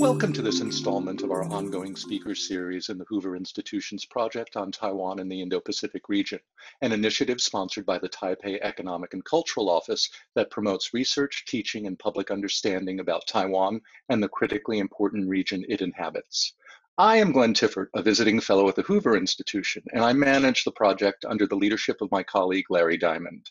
Welcome to this installment of our ongoing speaker series in the Hoover Institution's project on Taiwan and the Indo-Pacific region, an initiative sponsored by the Taipei Economic and Cultural Office that promotes research, teaching, and public understanding about Taiwan and the critically important region it inhabits. I am Glenn Tiffert, a visiting fellow at the Hoover Institution, and I manage the project under the leadership of my colleague Larry Diamond.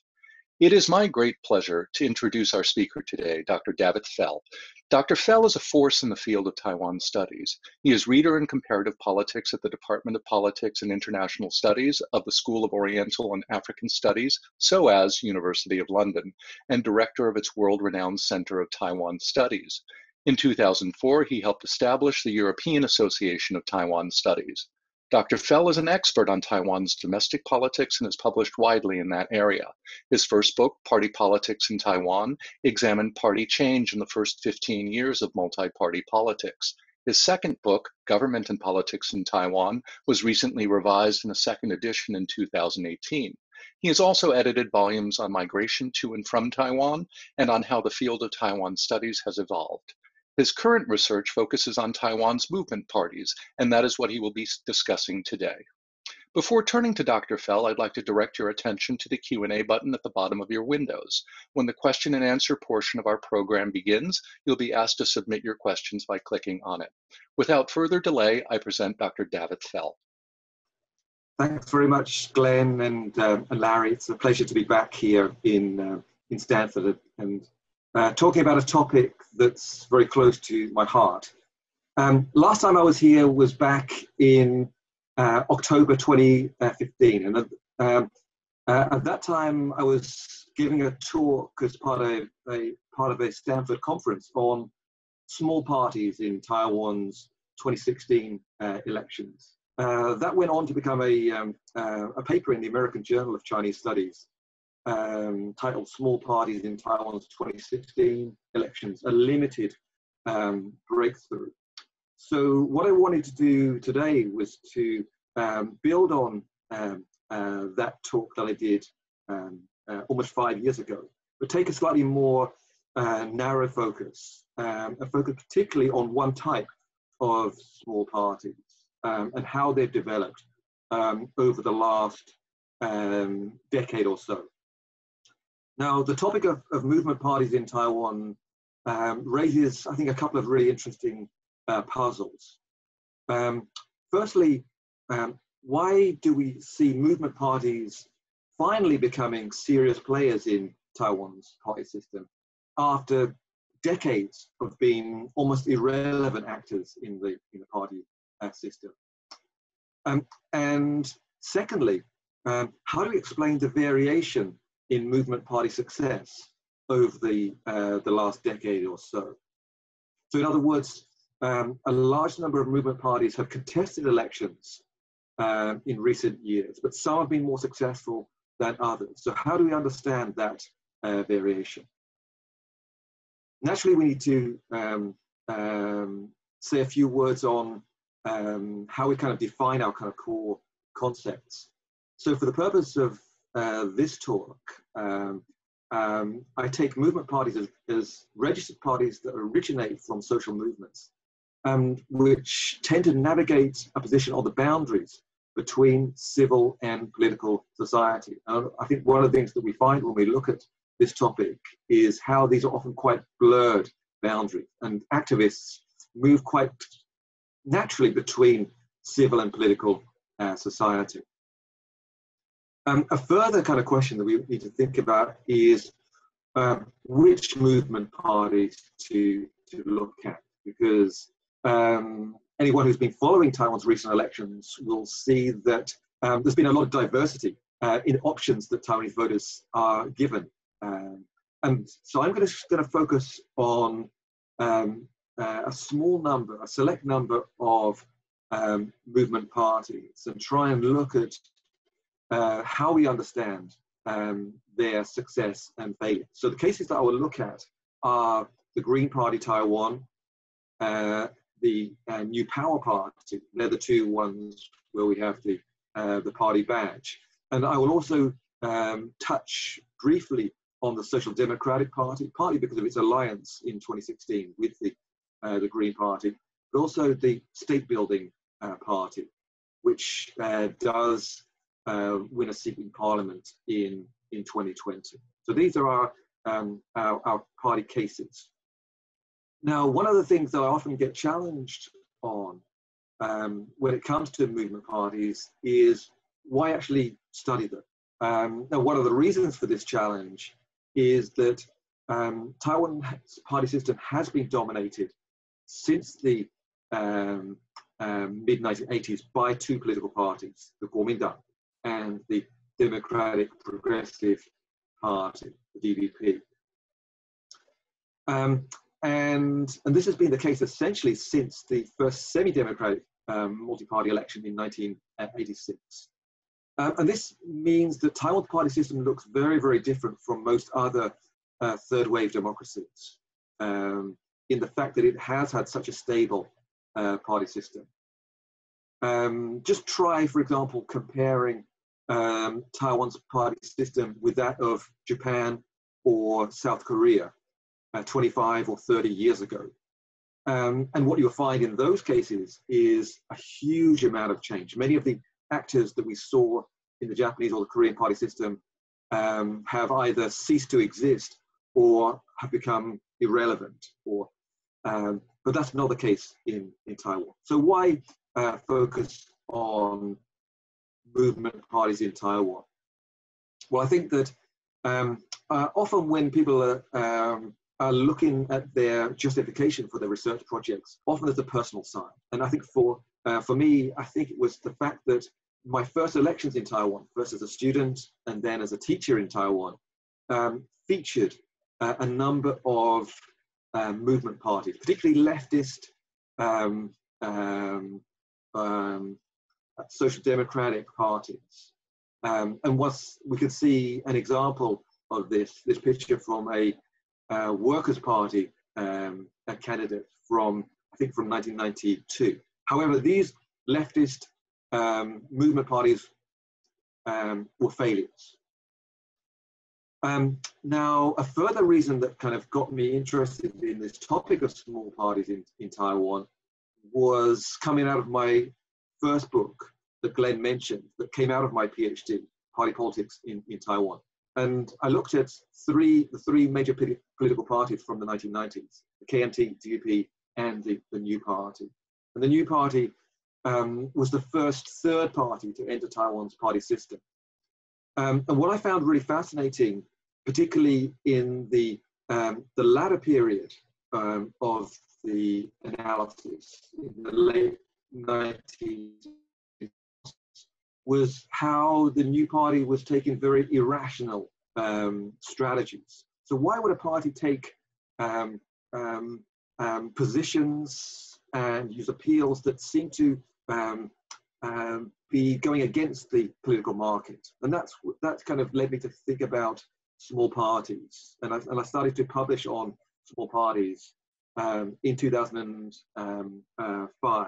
It is my great pleasure to introduce our speaker today, Dr. Dafydd Fell. Dr. Fell is a force in the field of Taiwan studies. He is Reader in Comparative Politics at the Department of Politics and International Studies of the School of Oriental and African Studies, SOAS University of London, and Director of its world-renowned Center of Taiwan Studies. In 2004, he helped establish the European Association of Taiwan Studies. Dr. Fell is an expert on Taiwan's domestic politics and has published widely in that area. His first book, Party Politics in Taiwan, examined party change in the first 15 years of multi-party politics. His second book, Government and Politics in Taiwan, was recently revised in a second edition in 2018. He has also edited volumes on migration to and from Taiwan and on how the field of Taiwan studies has evolved. His current research focuses on Taiwan's movement parties, and that is what he will be discussing today. Before turning to Dr. Fell, I'd like to direct your attention to the Q&A button at the bottom of your windows. When the question and answer portion of our program begins, you'll be asked to submit your questions by clicking on it. Without further delay, I present Dr. Dafydd Fell. Thanks very much, Glenn and, uh, and Larry. It's a pleasure to be back here in, uh, in Stanford and uh, talking about a topic that's very close to my heart. Um, last time I was here was back in uh, October 2015, and um, uh, at that time I was giving a talk as part of a part of a Stanford conference on small parties in Taiwan's 2016 uh, elections. Uh, that went on to become a, um, uh, a paper in the American Journal of Chinese Studies um, titled Small Parties in Taiwan's 2016 Elections, a limited um, breakthrough. So what I wanted to do today was to um, build on um, uh, that talk that I did um, uh, almost five years ago, but take a slightly more uh, narrow focus, um, a focus particularly on one type of small parties and how they've developed over the last decade or so. Now, the topic of, of movement parties in Taiwan um, raises, I think, a couple of really interesting uh, puzzles. Um, firstly, um, why do we see movement parties finally becoming serious players in Taiwan's party system after decades of being almost irrelevant actors in the, in the party uh, system? Um, and secondly, um, how do we explain the variation in movement party success over the, uh, the last decade or so. So in other words, um, a large number of movement parties have contested elections um, in recent years, but some have been more successful than others. So how do we understand that uh, variation? Naturally, we need to um, um say a few words on um, how we kind of define our kind of core concepts. So for the purpose of uh, this talk, um, um, I take movement parties as, as, registered parties that originate from social movements, um, which tend to navigate a position on the boundaries between civil and political society. I think one of the things that we find when we look at this topic is how these are often quite blurred boundaries, and activists move quite naturally between civil and political uh, society. Um, a further kind of question that we need to think about is uh, which movement parties to, to look at, because um, anyone who's been following Taiwan's recent elections will see that um, there's been a lot of diversity uh, in options that Taiwanese voters are given. Um, and so I'm going to focus on um, uh, a small number, a select number of movement parties and try and look at uh, how we understand um, their success and failure. So the cases that I will look at are the Green Party Taiwan, uh, the uh, New Power Party. They're the two ones where we have the, uh, the party badge. And I will also um, touch briefly on the Social Democratic Party, partly because of its alliance in 2016 with the uh, the Green Party, but also the state building uh, party, which does uh, win a seat in parliament in, in 2020. So these are our, um, our, our party cases. Now, one of the things that I often get challenged on um, when it comes to movement parties is why actually study them? Um, now, one of the reasons for this challenge is that um, Taiwan's party system has been dominated since the um, um, mid 1980s by two political parties, the Kuomintang and the Democratic Progressive Party, the DPP. Um, and, and this has been the case essentially since the first semi-democratic um, multi-party election in 1986. Um, and this means that Taiwan's party system looks very, very different from most other uh, third wave democracies um, in the fact that it has had such a stable uh, party system. Um, just try, for example, comparing um, Taiwan's party system with that of Japan or South Korea uh, 25 or 30 years ago. Um, and what you'll find in those cases is a huge amount of change. Many of the actors that we saw in the Japanese or the Korean party system um, have either ceased to exist or have become irrelevant. Or, um, but that's not the case in, in Taiwan. So why uh, focus on movement parties in Taiwan? Well, I think that um, uh, often when people are, um, are looking at their justification for their research projects, often there's a personal side. And I think for, uh, for me, I think it was the fact that my first elections in Taiwan, first as a student and then as a teacher in Taiwan, um, featured uh, a number of um, movement parties, particularly leftist, um, um, um social democratic parties. Um, and was, we could see an example of this, this picture from a uh, Workers' Party um, a candidate from, I think, from 1992. However, these leftist um, movement parties um, were failures. Um, now, a further reason that kind of got me interested in this topic of small parties in, in Taiwan was coming out of my first book that Glenn mentioned that came out of my PhD, Party Politics in, in Taiwan. And I looked at three, the three major political parties from the 1990s, the KMT, DPP, and the, the New Party. And the New Party um, was the first third party to enter Taiwan's party system. Um, and what I found really fascinating, particularly in the, um, the latter period um, of the analysis, in the late 90s, was how the new party was taking very irrational um, strategies. So why would a party take um, positions and use appeals that seem to um, um, be going against the political market. And that's, that's kind of led me to think about small parties. And I, and I started to publish on small parties um, in 2005.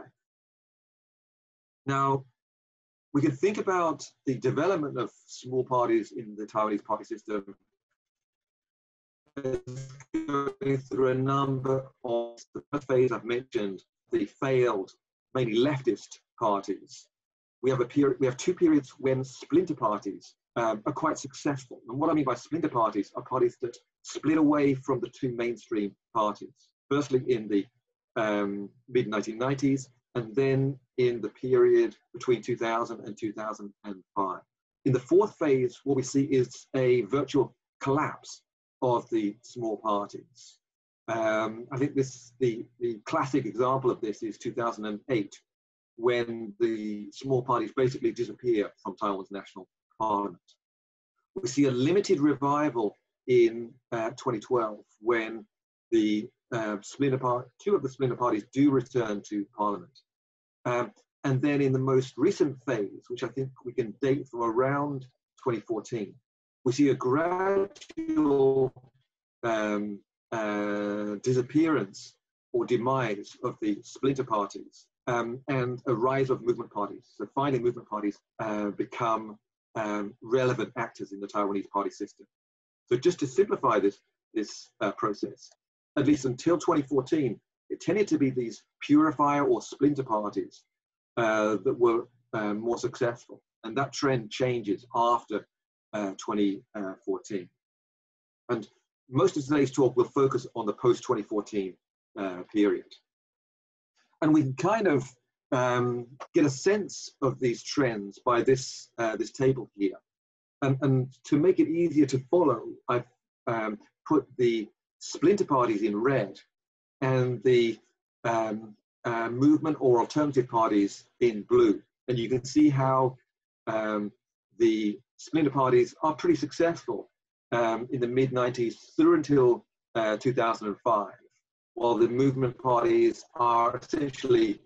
Now, we can think about the development of small parties in the Taiwanese party system going through a number of the first phase I've mentioned, the failed mainly leftist parties, we have a period, we have two periods when splinter parties um, are quite successful. And what I mean by splinter parties are parties that split away from the two mainstream parties. Firstly, in the um, mid 1990s, and then in the period between 2000 and 2005. In the fourth phase, what we see is a virtual collapse of the small parties. Um, I think this the, the classic example of this is 2008, when the small parties basically disappear from Taiwan's national parliament. We see a limited revival in uh, 2012 when the splinter part, two of the splinter parties do return to parliament. Um, and then in the most recent phase, which I think we can date from around 2014, we see a gradual um, uh, disappearance or demise of the splinter parties um, and a rise of movement parties. So finally, movement parties uh, become um, relevant actors in the Taiwanese party system. So just to simplify this, this uh, process, at least until 2014, it tended to be these purifier or splinter parties uh, that were um, more successful. And that trend changes after uh, 2014. And most of today's talk will focus on the post 2014 uh, period. And we can kind of um, get a sense of these trends by this, uh, this table here. And, and, to make it easier to follow, I've um, put the splinter parties in red and the um, uh, movement or alternative parties in blue. And you can see how um, the splinter parties are pretty successful um, in the mid 90s through until uh, 2005, while the movement parties are essentially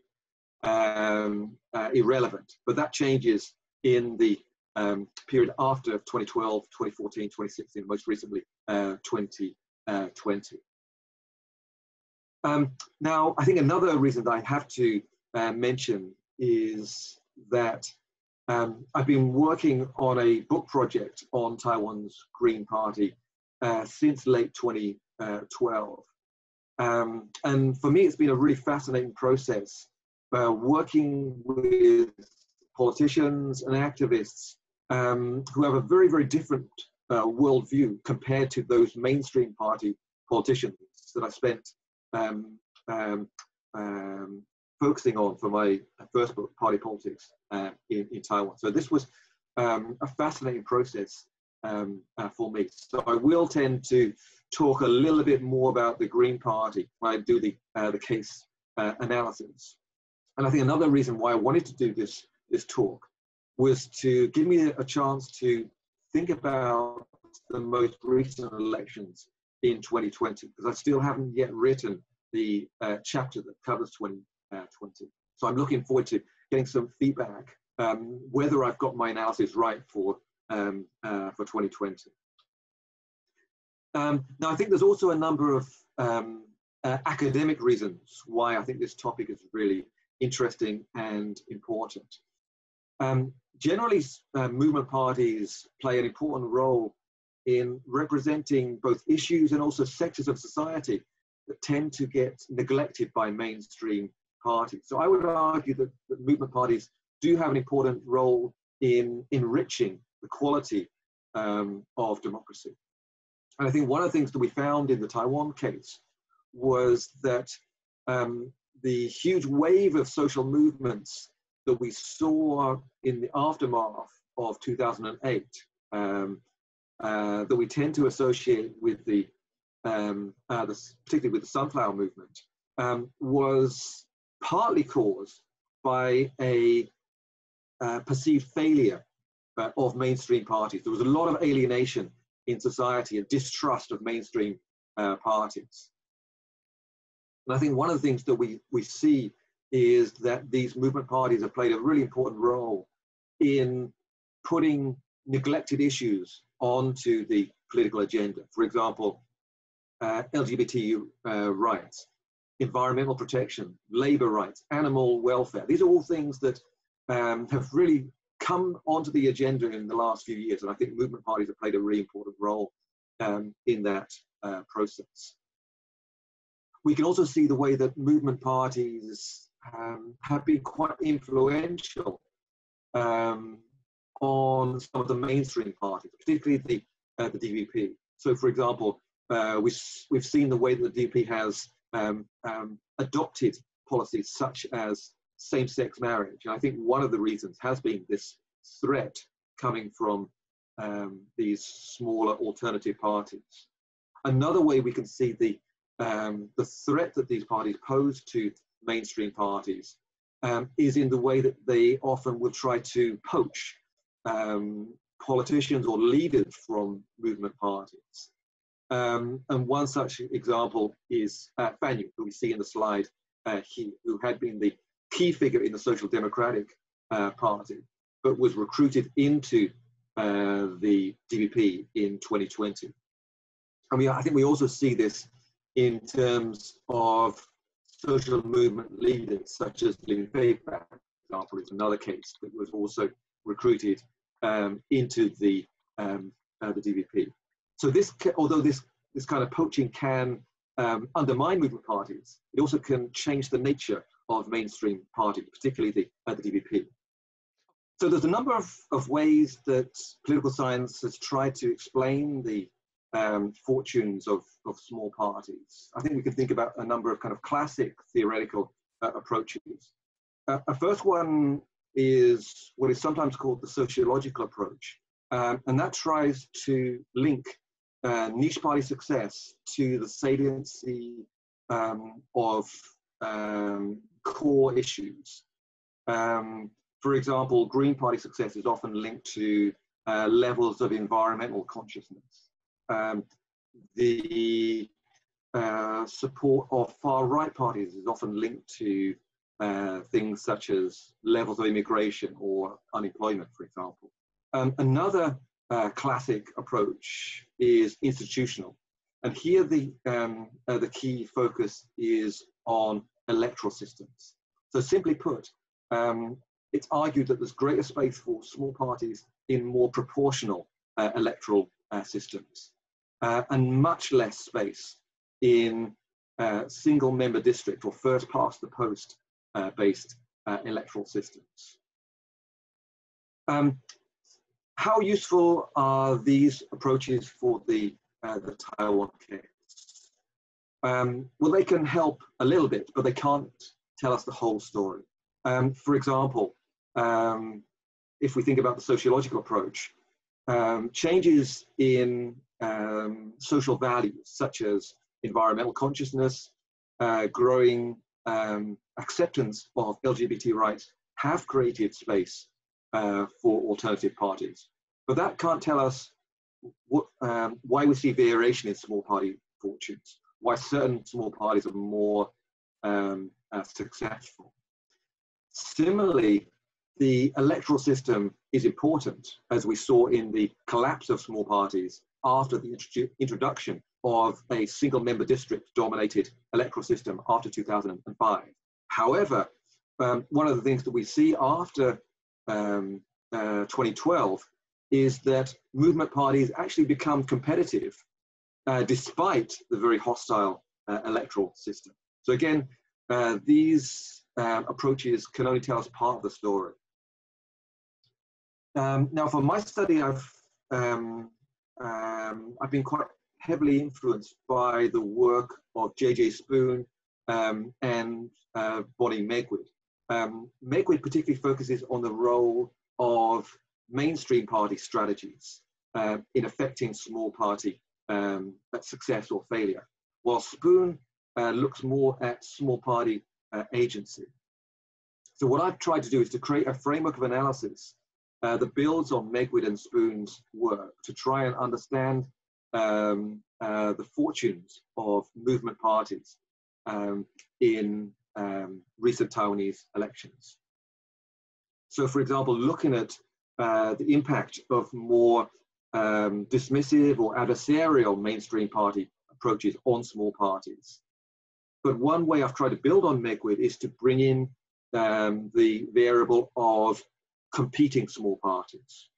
um, uh, irrelevant. But that changes in the um, period after 2012, 2014, 2016, most recently uh, 2020. Uh, um, now, I think another reason that I have to uh, mention is that um, I've been working on a book project on Taiwan's Green Party uh, since late 2012. Um, and for me, it's been a really fascinating process uh, working with politicians and activists um, who have a very, very different uh, worldview compared to those mainstream party politicians that I spent um, um, um focusing on for my first book, Party Politics, uh, in, in Taiwan. So this was um, a fascinating process um, uh, for me. So I will tend to talk a little bit more about the Green Party when I do the, uh, the case uh, analysis. And I think another reason why I wanted to do this, this talk was to give me a chance to think about the most recent elections in 2020, because I still haven't yet written the uh, chapter that covers 2020. Uh, so I'm looking forward to getting some feedback um, whether I've got my analysis right for um, uh, for 2020. Um, now, I think there's also a number of um, uh, academic reasons why I think this topic is really interesting and important. Um, generally, uh, movement parties play an important role in representing both issues and also sectors of society that tend to get neglected by mainstream parties. So I would argue that, that movement parties do have an important role in enriching the quality um, of democracy. And I think one of the things that we found in the Taiwan case was that um, the huge wave of social movements that we saw in the aftermath of 2008, um, uh, that we tend to associate with the, um, uh, the particularly with the sunflower movement, um, was partly caused by a uh, perceived failure uh, of mainstream parties. There was a lot of alienation in society and distrust of mainstream uh, parties. And I think one of the things that we, we see is that these movement parties have played a really important role in putting neglected issues onto the political agenda. For example, uh, LGBT uh, rights, environmental protection, labor rights, animal welfare. These are all things that um, have really come onto the agenda in the last few years. And I think movement parties have played a really important role um, in that uh, process. We can also see the way that movement parties um, have been quite influential um, on some of the mainstream parties, particularly the, uh, the DPP. So, for example, uh, we, we've seen the way that the DPP has um, um, adopted policies such as same-sex marriage. And I think one of the reasons has been this threat coming from um, these smaller alternative parties. Another way we can see the um, the threat that these parties pose to mainstream parties um, is in the way that they often will try to poach um, politicians or leaders from movement parties. Um, and one such example is uh, Fan Yun, who we see in the slide uh, here, who had been the key figure in the Social Democratic uh, Party, but was recruited into uh, the DPP in 2020. And we, I think we also see this in terms of social movement leaders, such as Lin Pei, for example, is another case that was also recruited um, into the um, uh, the DPP. So this, although this this kind of poaching can um, undermine movement parties, it also can change the nature of mainstream parties, particularly the, uh, the DPP. So there's a number of, of ways that political science has tried to explain the um, fortunes of, of small parties. I think we can think about a number of kind of classic theoretical uh, approaches. Uh, a first one is what is sometimes called the sociological approach, um, and that tries to link uh, niche party success to the saliency um, of um, core issues. Um, for example, Green Party success is often linked to uh, levels of environmental consciousness. Um, the uh, support of far right parties is often linked to uh, things such as levels of immigration or unemployment, for example. Um, another uh, classic approach is institutional. And here the, um, uh, the key focus is on electoral systems. So simply put, um, it's argued that there's greater space for small parties in more proportional uh, electoral uh, systems uh, and much less space in uh, single member district or first past the post based electoral systems. Um, how useful are these approaches for the, uh, the Taiwan case? Um, well, they can help a little bit, but they can't tell us the whole story. Um, for example, um, if we think about the sociological approach, um, changes in um, social values such as environmental consciousness, uh, growing um, acceptance of LGBT rights have created space uh, for alternative parties. But that can't tell us what, um, why we see variation in small party fortunes, why certain small parties are more um, uh, successful. Similarly, the electoral system is important, as we saw in the collapse of small parties after the introduction of a single member district dominated electoral system after 2005. However, um, one of the things that we see after um, uh, 2012 is that movement parties actually become competitive uh, despite the very hostile uh, electoral system. So again, uh, these um, approaches can only tell us part of the story. Um, now, for my study, I've um, um I've been quite heavily influenced by the work of Jae-Jae Spoon um, and uh, Bonnie Meguid. Um, Meguid particularly focuses on the role of mainstream party strategies uh, in affecting small party um, success or failure, while Spoon uh, looks more at small party uh, agency. So what I've tried to do is to create a framework of analysis uh, that builds on Meguid and Spoon's work to try and understand um, uh, the fortunes of movement parties um, in um, recent Taiwanese elections. So, for example, looking at uh, the impact of more um, dismissive or adversarial mainstream party approaches on small parties. But one way I've tried to build on Meguid is to bring in um, the variable of competing small parties.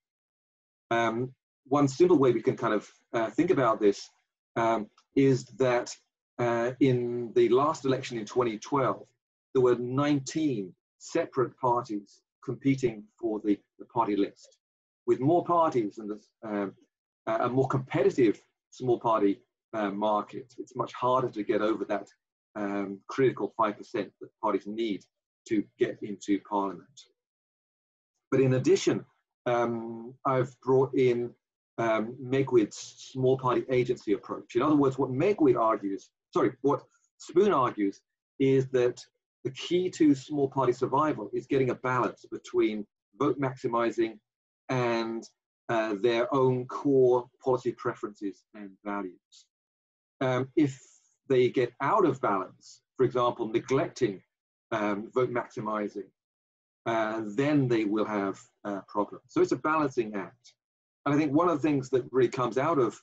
Um, one simple way we can kind of uh, think about this um, is that uh, in the last election in 2012, there were 19 separate parties competing for the, the party list. With more parties and um, a more competitive small party uh, market, it's much harder to get over that um, critical 5% that parties need to get into parliament. But in addition, um, I've brought in um, Meguid's small party agency approach. In other words, what Megwid argues, sorry, what Spoon argues is that the key to small party survival is getting a balance between vote maximizing and uh, their own core policy preferences and values. Um, if they get out of balance, for example, neglecting um, vote maximizing, uh, then they will have uh, problems. So it's a balancing act. And I think one of the things that really comes out of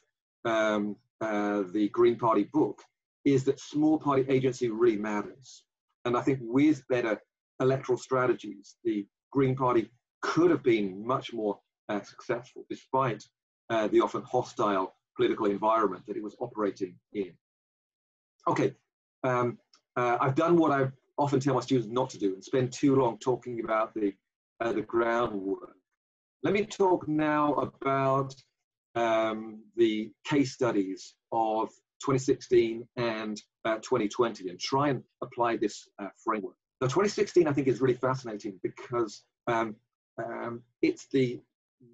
um, uh, the Green Party book is that small party agency really matters. And I think with better electoral strategies, the Green Party could have been much more uh, successful despite uh, the often hostile political environment that it was operating in. Okay, um, I've done what I often tell my students not to do and spend too long talking about the, uh, the groundwork. Let me talk now about um, the case studies of 2016 and uh, 2020 and try and apply this uh, framework. Now, 2016 I think is really fascinating because um, um, it's the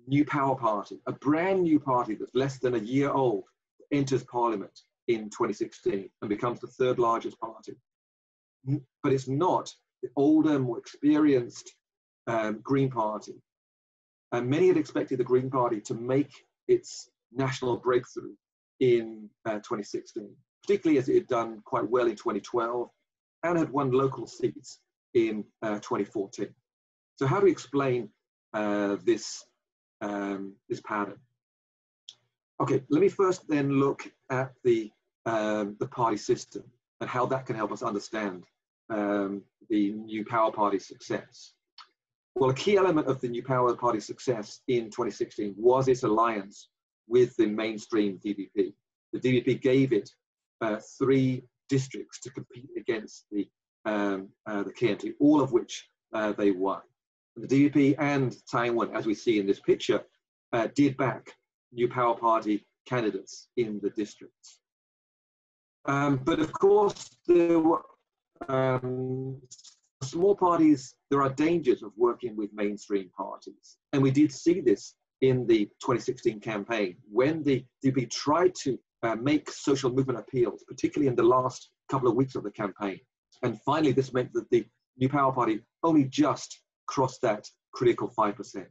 new power party, a brand new party that's less than a year old, enters parliament in 2016 and becomes the third largest party. But it's not the older, more experienced um, Green Party. And many had expected the Green Party to make its national breakthrough in uh, 2016, particularly as it had done quite well in 2012 and had won local seats in uh, 2014. So, how do we explain uh, this, um, this pattern? Okay, let me first then look at the, um, the party system and how that can help us understand um, the New Power Party's success. Well, a key element of the New Power Party's success in 2016 was its alliance with the mainstream DPP. The DPP gave it uh, three districts to compete against the, um, uh, the KMT, all of which uh, they won. The DPP and Taiwan, as we see in this picture, uh, did back New Power Party candidates in the districts. Um, but of course, there were um, small parties, there are dangers of working with mainstream parties. And we did see this in the 2016 campaign when the DPP tried to uh, make social movement appeals, particularly in the last couple of weeks of the campaign. And finally, this meant that the New Power Party only just crossed that critical 5%.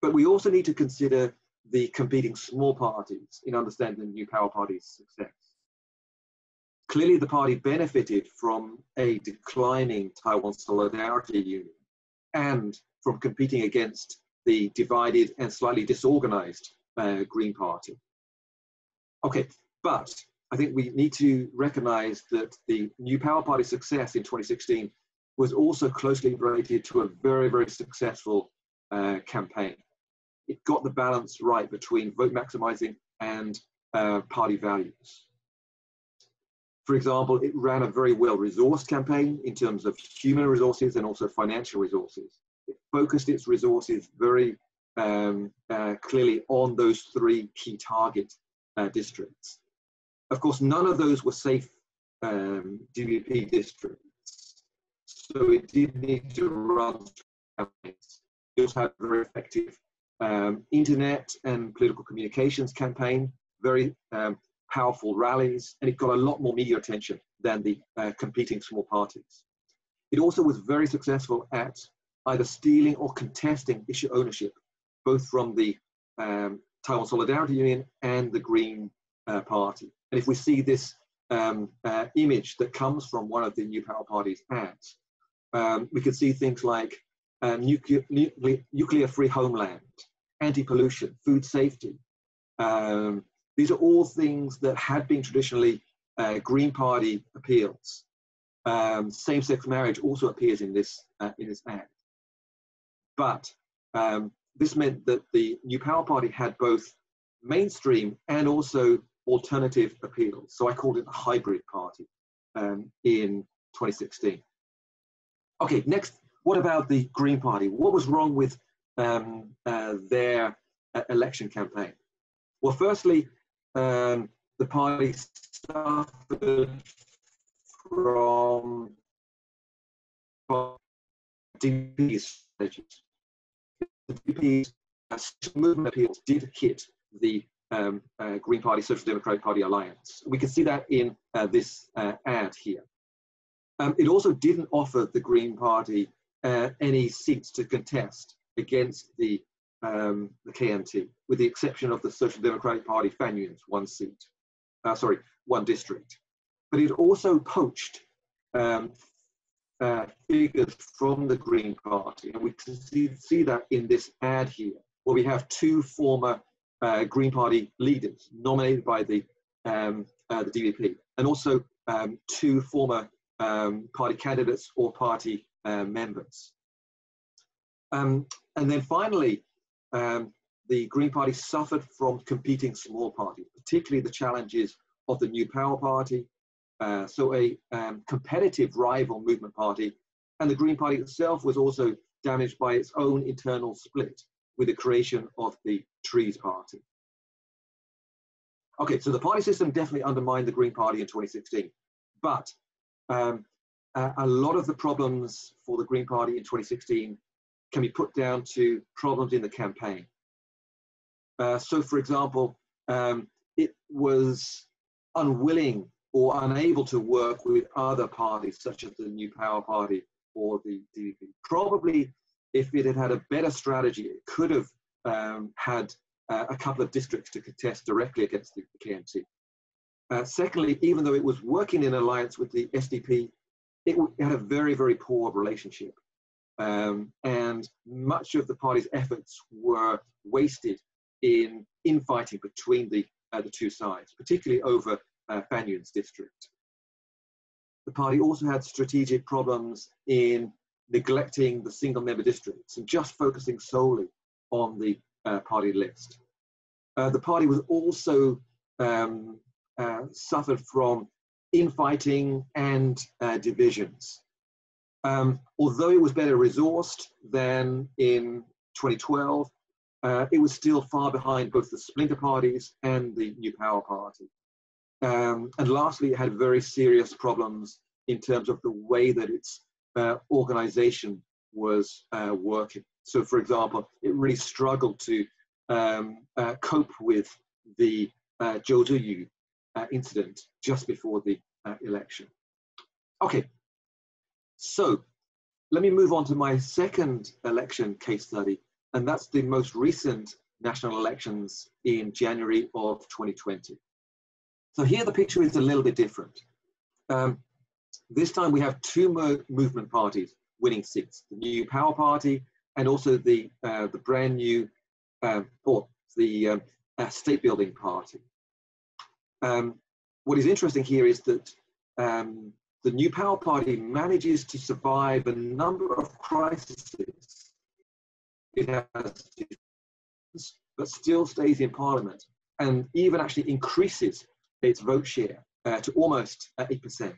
But we also need to consider the competing small parties in understanding the New Power Party's success. Clearly, the party benefited from a declining Taiwan Solidarity Union and from competing against the divided and slightly disorganized uh, Green Party. Okay, but I think we need to recognize that the New Power Party success in 2016 was also closely related to a very, very successful uh, campaign. It got the balance right between vote maximizing and uh, party values. For example, it ran a very well resourced campaign in terms of human resources and also financial resources. It focused its resources very um, uh, clearly on those three key target uh, districts. Of course, none of those were safe um, DPP districts, so it did need to run campaigns. It also had very effective um, internet and political communications campaign, very um, powerful rallies, and it got a lot more media attention than the uh, competing small parties. It also was very successful at either stealing or contesting issue ownership, both from the um, Taiwan Solidarity Union and the Green uh, Party. And if we see this um, uh, image that comes from one of the New Power Party's ads, um, we can see things like um, nuclear, nuclear free homeland, anti pollution, food safety, um, these are all things that had been traditionally uh, Green Party appeals. Um, same-sex marriage also appears in this uh, in this act, But um, this meant that the New Power Party had both mainstream and also alternative appeals. So I called it a hybrid party um, in 2016. Okay, next, what about the Green Party? What was wrong with um, uh, their uh, election campaign? Well, firstly, um, the party suffered from DPP strategies. The DPP's movement appeals did hit the um, uh, Green Party Social Democratic Party alliance. We can see that in uh, this uh, ad here. Um, it also didn't offer the Green Party uh, any seats to contest against the um, the KMT, with the exception of the Social Democratic Party Fan Yun's, one seat, uh, sorry, one district. But it also poached um, uh, figures from the Green Party, and we can see, see that in this ad here, where we have two former uh, Green Party leaders nominated by the um, uh, the DPP, and also um, two former um, party candidates or party uh, members. Um, and then finally, um, the Green Party suffered from competing small parties, particularly the challenges of the New Power Party, uh, so a um, competitive rival movement party, and the Green Party itself was also damaged by its own internal split with the creation of the Trees Party. Okay, so the party system definitely undermined the Green Party in 2016, but um, a, a lot of the problems for the Green Party in 2016 can be put down to problems in the campaign. Uh, so, for example, um, it was unwilling or unable to work with other parties, such as the New Power Party or the DPP. Probably, if it had had a better strategy, it could have um, had uh, a couple of districts to contest directly against the, KMT. Uh, secondly, even though it was working in alliance with the SDP, it had a very, very poor relationship. Um, and much of the party's efforts were wasted in infighting between the, uh, the two sides, particularly over uh, Fan Yun's district. The party also had strategic problems in neglecting the single member districts and just focusing solely on the uh, party list. Uh, the party was also um, uh, suffered from infighting and uh, divisions. Um, although it was better resourced than in 2012, uh, it was still far behind both the splinter parties and the New Power Party. Um, and lastly, it had very serious problems in terms of the way that its uh, organization was uh, working. So, for example, it really struggled to um, uh, cope with the uh, Tzuyu uh, incident just before the uh, election. Okay, so let me move on to my second election case study, and that's the most recent national elections in January of 2020. So here the picture is a little bit different. Um, this time we have two mo movement parties winning seats, the New Power Party and also the, uh, the brand new, um, or the um, uh, State Building Party. Um, what is interesting here is that um, the New Power Party manages to survive a number of crises. It has, but still stays in Parliament and even actually increases its vote share uh, to almost 8%. Uh,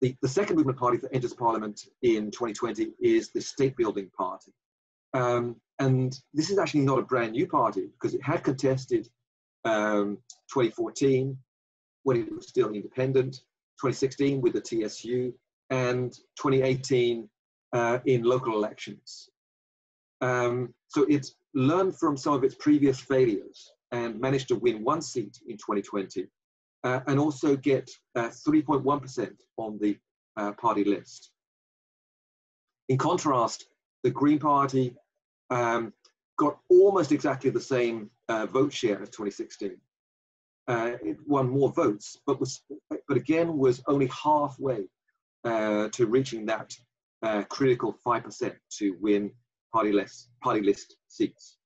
the, the second movement party that enters Parliament in 2020 is the State Building Party. Um, and this is actually not a brand new party because it had contested um, 2014 when it was still independent, 2016 with the TSU, and 2018 uh, in local elections. Um, so it's learned from some of its previous failures and managed to win one seat in 2020 uh, and also get 3.1% uh, on the uh, party list. In contrast, the Green Party um, got almost exactly the same uh, vote share as 2016. Uh, it won more votes, but was, but again was only halfway uh, to reaching that uh, critical five percent to win party list party list seats.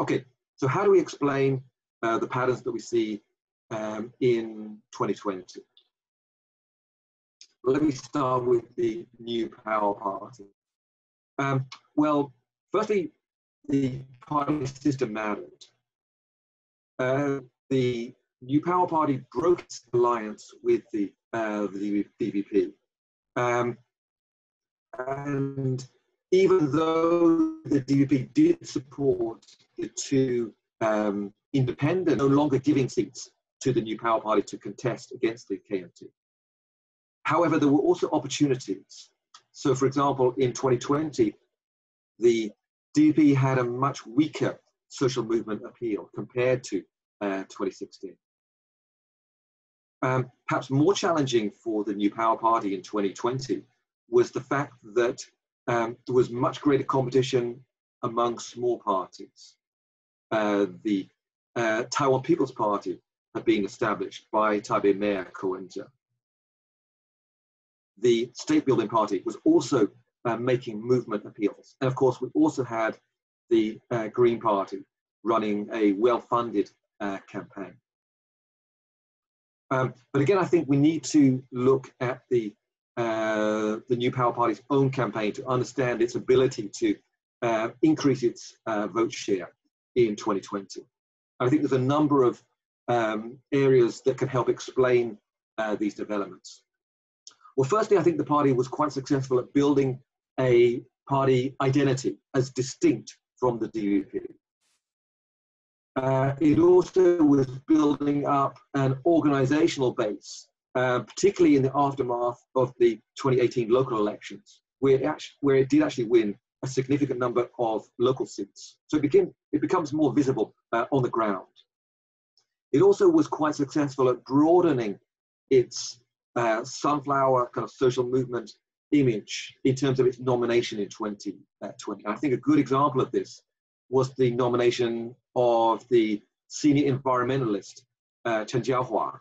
Okay, so how do we explain uh, the patterns that we see um, in 2020? Let me start with the New Power Party. Um, well, firstly, the party system mattered. Uh, the New Power Party broke its alliance with the, uh, the DPP. Um, and even though the DPP did support the two um, independent, no longer giving seats to the New Power Party to contest against the KMT. However, there were also opportunities. So, for example, in 2020, the DPP had a much weaker social movement appeal compared to uh, 2016. Um, perhaps more challenging for the New Power Party in 2020 was the fact that um, there was much greater competition among small parties. Uh, the uh, Taiwan People's Party had been established by Taipei Mayor Ko Wen-je. The State Building Party was also uh, making movement appeals. And of course, we also had the uh, Green Party running a well-funded uh, campaign. Um, but again, I think we need to look at the uh, the New Power Party's own campaign to understand its ability to uh, increase its uh, vote share in 2020. I think there's a number of um, areas that can help explain uh, these developments. Well, firstly, I think the party was quite successful at building a party identity as distinct from the DPP. Uh, it also was building up an organizational base, uh, particularly in the aftermath of the 2018 local elections, where it, actually, where it did actually win a significant number of local seats. So it, became, it becomes more visible uh, on the ground. It also was quite successful at broadening its uh, sunflower kind of social movement image in terms of its nomination in 2020. Uh, I think a good example of this was the nomination of the senior environmentalist, uh, Chen Jiaohua.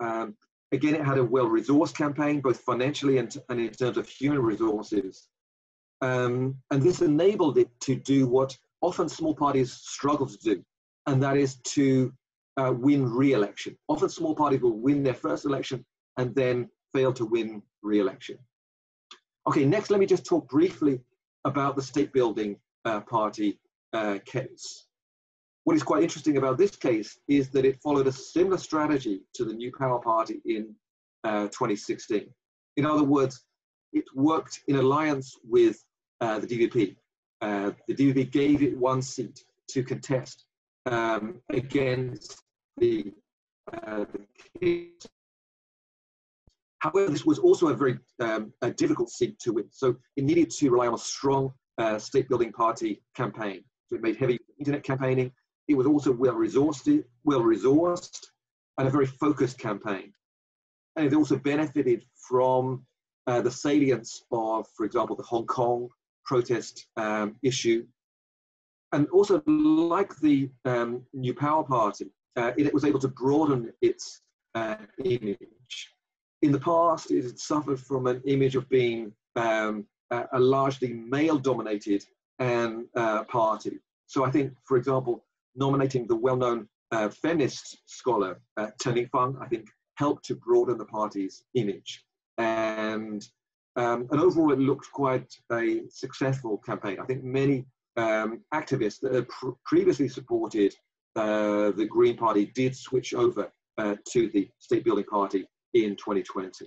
Um, again, it had a well-resourced campaign, both financially and, and in terms of human resources. Um, and this enabled it to do what often small parties struggle to do, and that is to uh, win re-election. Often small parties will win their first election and then fail to win re-election. Okay, next let me just talk briefly about the state building uh, party uh, case. What is quite interesting about this case is that it followed a similar strategy to the New Power Party in uh, 2016. In other words, it worked in alliance with uh, the DPP. Uh, the DPP gave it one seat to contest um, against the, uh, the However, this was also a very um, a difficult seat to win. So it needed to rely on a strong uh, state building party campaign. So it made heavy internet campaigning. It was also well resourced, well resourced, and a very focused campaign. And it also benefited from uh, the salience of, for example, the Hong Kong protest um, issue. And also, like the um, New Power Party, uh, it was able to broaden its uh, image in the past, it had suffered from an image of being um, a, a, largely male-dominated and uh, party. So I think, for example, nominating the well-known uh, feminist scholar uh, Chen Fang, I think, helped to broaden the party's image. And um, and overall, it looked quite a successful campaign. I think many um, activists that had pr- previously supported uh, the Green Party did switch over uh, to the state building party in 2020.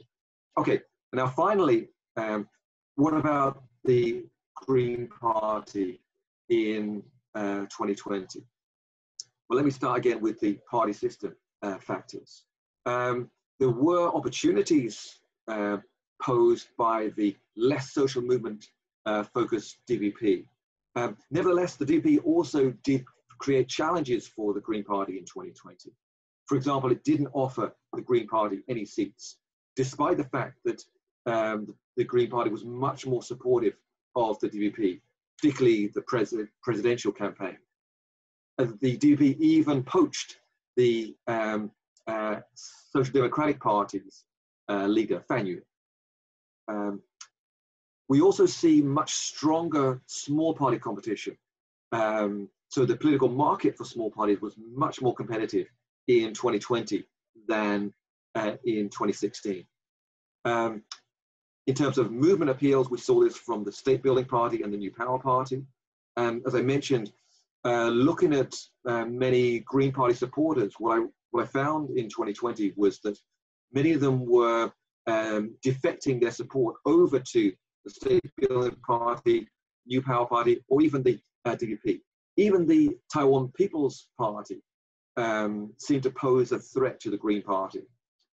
Okay, now finally, um, what about the Green Party in uh, 2020? Well, let me start again with the party system uh, factors. Um, there were opportunities uh, posed by the less social movement uh, focused DPP. Um, nevertheless, the DPP also did create challenges for the Green Party in 2020. For example, it didn't offer the Green Party any seats, despite the fact that um, the Green Party was much more supportive of the DPP, particularly the pres presidential campaign. And the DPP even poached the um, uh, Social Democratic Party's uh, leader, Fan Yun. Um, we also see much stronger small party competition. Um, so the political market for small parties was much more competitive in 2020 than uh, in 2016. Um, in terms of movement appeals, we saw this from the State Building Party and the New Power Party. And as I mentioned, uh, looking at uh, many Green Party supporters, what I, what I found in 2020 was that many of them were um, defecting their support over to the State Building Party, New Power Party, or even the uh, DPP. Even the Taiwan People's Party um, seemed to pose a threat to the Green Party.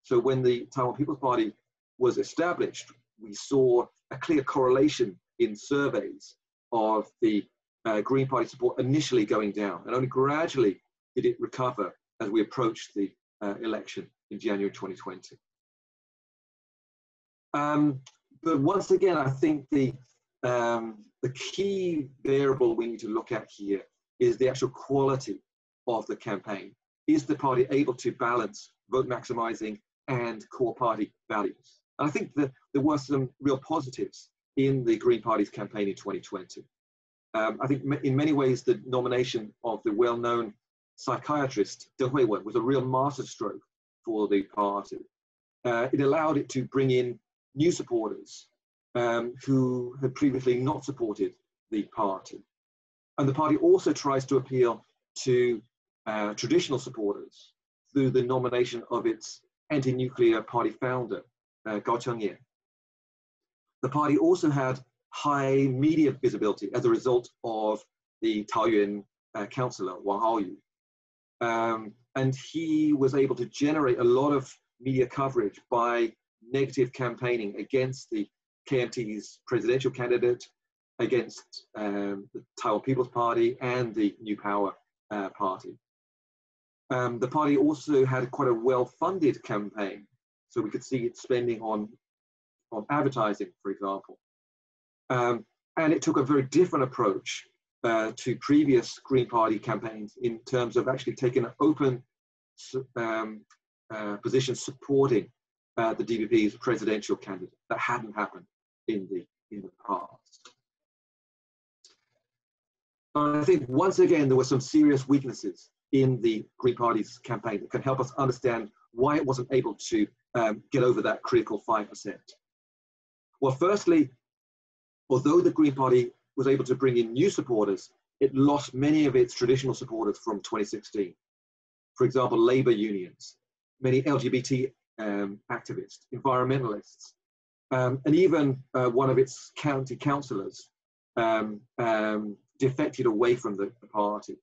So when the Taiwan People's Party was established, we saw a clear correlation in surveys of the uh, Green Party support initially going down, and only gradually did it recover as we approached the uh, election in January 2020. Um, but once again, I think the um, the key variable we need to look at here is the actual quality of the campaign. Is the party able to balance vote maximizing and core party values? And I think that there were some real positives in the Green Party's campaign in 2020. Um, I think in many ways the nomination of the well-known psychiatrist Huiwen was a real masterstroke for the party. Uh, it allowed it to bring in new supporters um, who had previously not supported the party. And the party also tries to appeal to uh, traditional supporters through the nomination of its anti-nuclear party founder, uh, Gao Chengyan. The party also had high media visibility as a result of the Taoyuan uh, councillor, Wang Haoyu. Um, and he was able to generate a lot of media coverage by negative campaigning against the KMT's presidential candidate, against um, the Taiwan People's Party and the New Power uh, Party. Um, the party also had quite a well-funded campaign, so we could see it spending on, on advertising, for example. Um, and it took a very different approach uh, to previous Green Party campaigns in terms of actually taking an open um, uh, position supporting uh, the DPP's presidential candidate. That hadn't happened in the in the past. I think once again there were some serious weaknesses in the Green Party's campaign that can help us understand why it wasn't able to um, get over that critical five percent. Well, firstly, although the Green Party was able to bring in new supporters, it lost many of its traditional supporters from 2016. For example, labor unions, many LGBT um, activists, environmentalists, um, and even uh, one of its county councillors um, um defected away from the, the, party.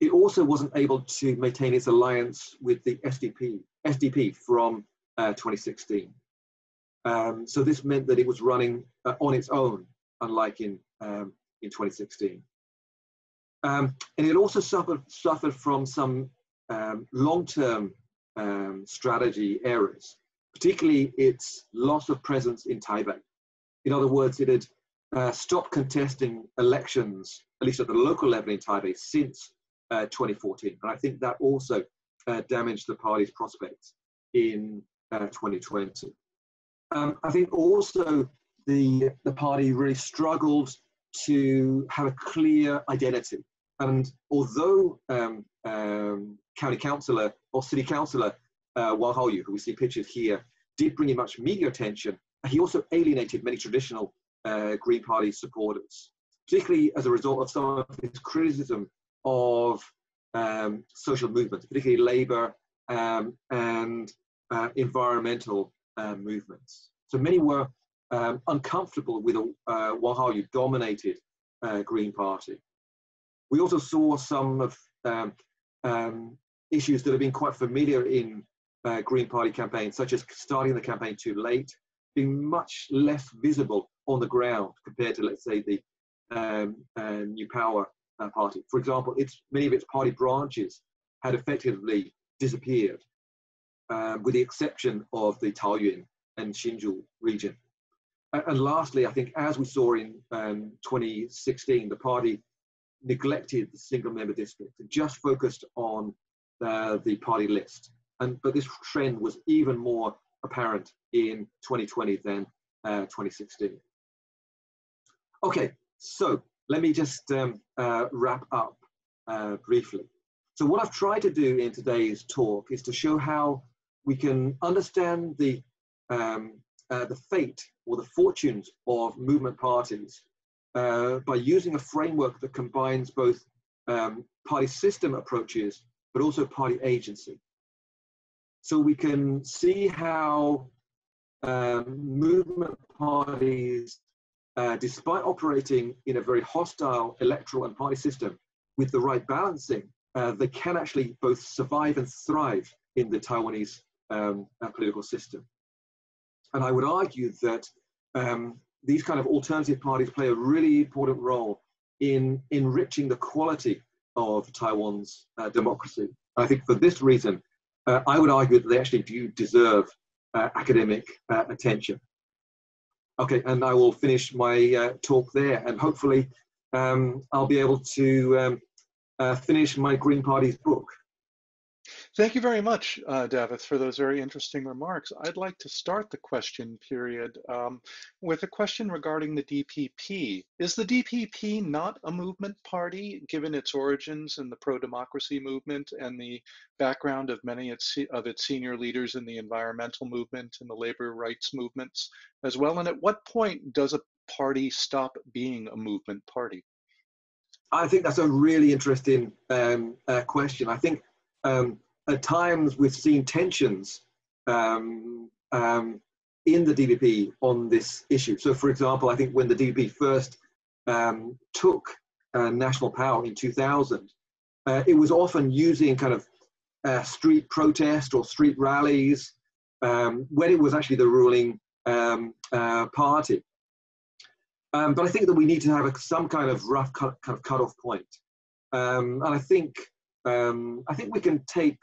It also wasn't able to maintain its alliance with the SDP, SDP from uh, 2016. Um, so this meant that it was running uh, on its own, unlike in, um, in 2016. Um, and it also suffered, suffered from some um, long-term um, strategy errors, particularly its loss of presence in Taipei. In other words, it had uh, stopped contesting elections, at least at the local level in Taipei, since uh, 2014. And I think that also uh, damaged the party's prospects in 2020. Uh, um, I think also the, the party really struggled to have a clear identity. And although um, um, county councillor or city councillor uh, Wang Haoyu, who we see pictured here, did bring in much media attention, he also alienated many traditional uh, Green Party supporters, particularly as a result of some of his criticism of um, social movements, particularly labour um, and uh, environmental uh, movements. So many were um, uncomfortable with a uh, Wang Haoyu dominated uh, Green Party. We also saw some of um, um, issues that have been quite familiar in uh, Green Party campaigns, such as starting the campaign too late, being much less visible on the ground compared to, let's say, the um, uh, New Power Party. For example, its, many of its party branches had effectively disappeared, um, with the exception of the Taoyuan and Hsinchu region. And, and lastly, I think as we saw in um, 2016, the party neglected the single member district and just focused on uh, the party list. And, but this trend was even more apparent in 2020 than uh, 2016. Okay, so let me just um, uh, wrap up uh, briefly. So what I've tried to do in today's talk is to show how we can understand the, um, uh, the fate or the fortunes of movement parties uh, by using a framework that combines both um, party system approaches but also party agency. So we can see how um, movement parties, uh, despite operating in a very hostile electoral and party system with the right balancing, uh, they can actually both survive and thrive in the Taiwanese um, uh, political system. And I would argue that um, these kind of alternative parties play a really important role in enriching the quality of Taiwan's uh, democracy. I think for this reason, uh, I would argue that they actually do deserve uh, academic uh, attention. Okay, and I will finish my uh, talk there, and hopefully um, I'll be able to um, uh, finish my Green Party's book. Thank you very much, uh, Dafydd, for those very interesting remarks. I'd like to start the question period um, with a question regarding the DPP. Is the DPP not a movement party, given its origins in the pro-democracy movement and the background of many of its senior leaders in the environmental movement and the labor rights movements as well? And at what point does a party stop being a movement party? I think that's a really interesting um, uh, question. I think um, at times we've seen tensions um, um in the DPP on this issue. So, for example, I think when the DPP first um, took uh, national power in 2000, uh, it was often using kind of uh, street protest or street rallies um, when it was actually the ruling um, uh, party. Um, but I think that we need to have a, some kind of rough cut, kind of cutoff point. Um, and I think um, I think we can take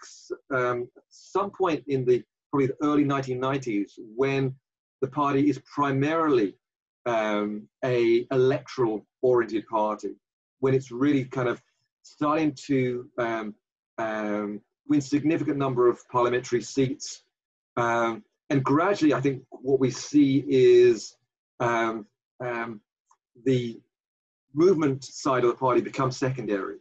um, some point in the probably the early 1990s when the party is primarily um, a electoral oriented party, when it's really kind of starting to um, um, win significant number of parliamentary seats. Um, and gradually, I think what we see is the movement side of the party becomes secondary.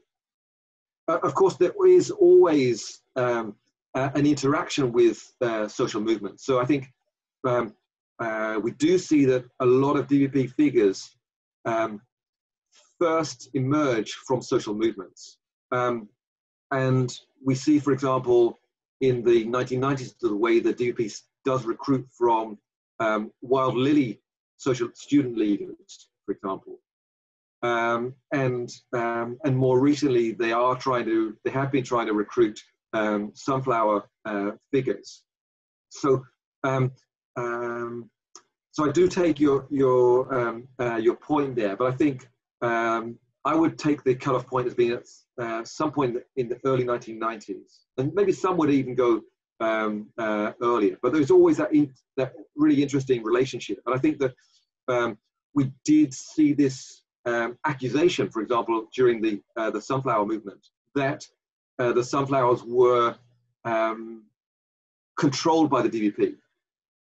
Uh, of course, there is always um, uh, an interaction with uh, social movements. So I think um, uh, we do see that a lot of DPP figures um, first emerge from social movements. Um, and we see, for example, in the 1990s, the way the DPP does recruit from um, Wild Lily social student leaders, for example. Um, and um, and more recently, they are trying to they have been trying to recruit um, sunflower uh, figures. So um, um, so I do take your your um, uh, your point there, but I think I would take the cutoff point as being at uh, some point in the early 1990s, and maybe some would even go uh, earlier. But there's always that in, that really interesting relationship, and I think that we did see this um, accusation, for example, during the uh, the sunflower movement, that uh, the sunflowers were um, controlled by the DPP.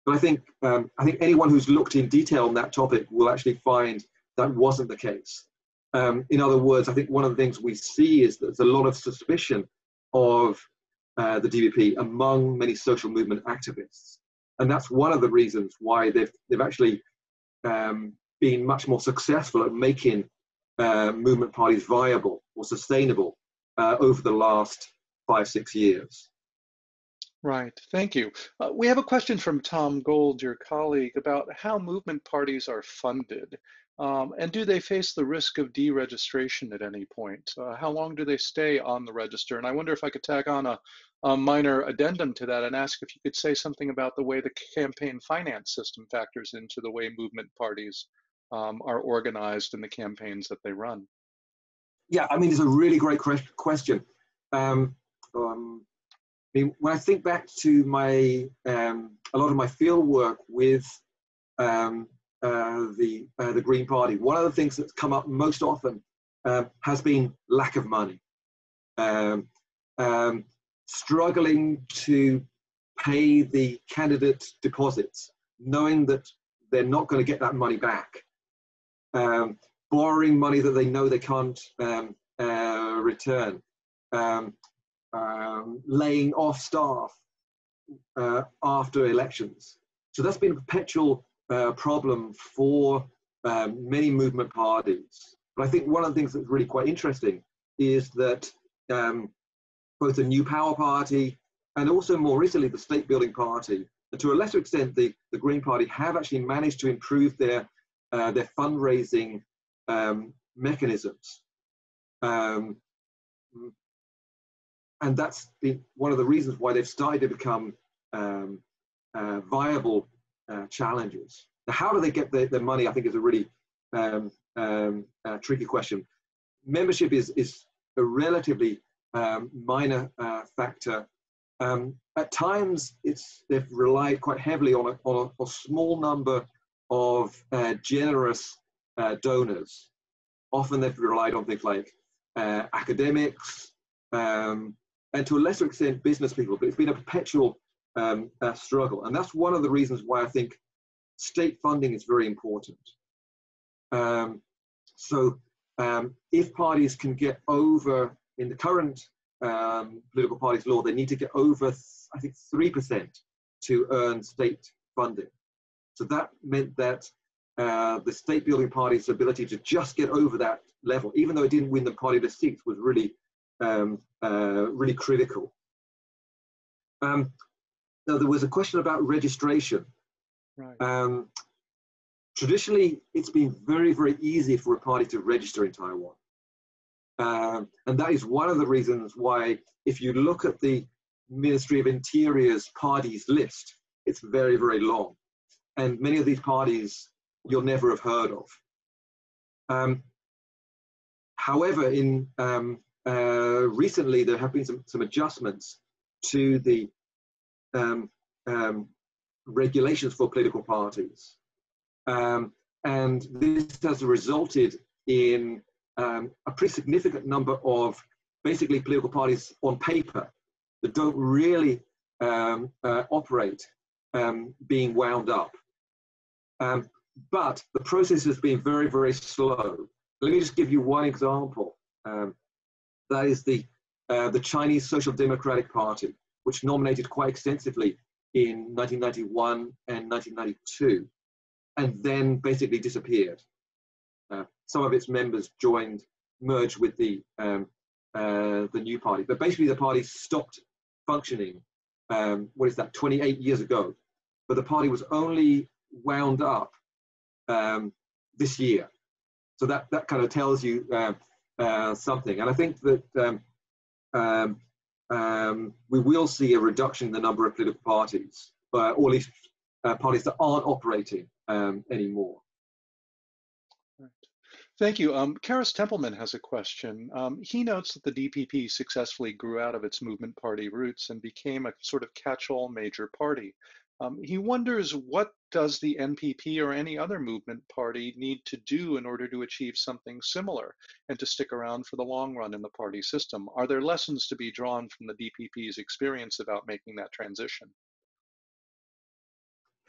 But I think um, I think anyone who's looked in detail on that topic will actually find that wasn't the case. Um, in other words, I think one of the things we see is that there's a lot of suspicion of uh, the DPP among many social movement activists. And that's one of the reasons why they've, they've actually um, been much more successful at making uh, movement parties viable or sustainable uh, over the last five, six years. Right, thank you. Uh, we have a question from Tom Gold, your colleague, about how movement parties are funded. Um, and do they face the risk of deregistration at any point? Uh, how long do they stay on the register? And I wonder if I could tag on a, a, minor addendum to that and ask if you could say something about the way the campaign finance system factors into the way movement parties um, are organized in the campaigns that they run. Yeah, I mean, it's a really great question. Um, um, I mean, when I think back to my um, a lot of my field work with um, uh, the uh, the Green Party. One of the things that's come up most often um, has been lack of money, struggling to pay the candidate deposits, knowing that they're not going to get that money back, um, borrowing money that they know they can't um, uh, return, um, laying off staff uh, after elections. So that's been a perpetual uh, problem for um, many movement parties. But I think one of the things that's really quite interesting is that um, both the New Power Party and also more recently the State Building Party, and to a lesser extent the, the Green Party, have actually managed to improve their, uh, their fundraising um, mechanisms. Um, and that's been one of the reasons why they've started to become um, uh, viable uh, challenges. Now, how do they get their, their money? I think is a really um, um, uh, tricky question. Membership is is a relatively um, minor uh, factor. Um, at times, it's they've relied quite heavily on a, on a, a small number of uh, generous uh, donors. Often, they've relied on things like academics, um, and to a lesser extent, business people. But it's been a perpetual um, uh, struggle. And that's one of the reasons why I think state funding is very important. Um, so um, if parties can get over, in the current um, political parties law, they need to get over, I think, 3% to earn state funding. So that meant that uh, the state building party's ability to just get over that level, even though it didn't win the party the seats, was really, um, uh, really critical. Um, now, there was a question about registration. Right. Um, traditionally, it's been very, very easy for a party to register in Taiwan. Um, and that is one of the reasons why, if you look at the Ministry of Interior's parties list, it's very, very long. And many of these parties you'll never have heard of. Um, however, in um, uh, recently there have been some, some adjustments to the um, um regulations for political parties. Um, and this has resulted in um, a pretty significant number of basically political parties on paper that don't really uh, operate being wound up. Um, but the process has been very, very slow. Let me just give you one example. Um, that is the, uh, the Chinese Social Democratic Party, which nominated quite extensively in 1991 and 1992, and then basically disappeared. Uh, some of its members joined, merged with the, um, uh, the new party. But basically, the party stopped functioning, um, what is that, 28 years ago. But the party was only wound up um, this year. So that, that kind of tells you uh, uh, something. And I think that um, um, um, we will see a reduction in the number of political parties, uh, or at least uh, parties that aren't operating um, anymore. Thank you. Um, Kharis Templeman has a question. He notes that the DPP successfully grew out of its movement party roots and became a sort of catch-all major party. Um, he wonders what does the NPP or any other movement party need to do in order to achieve something similar and to stick around for the long run in the party system? Are there lessons to be drawn from the DPP's experience about making that transition?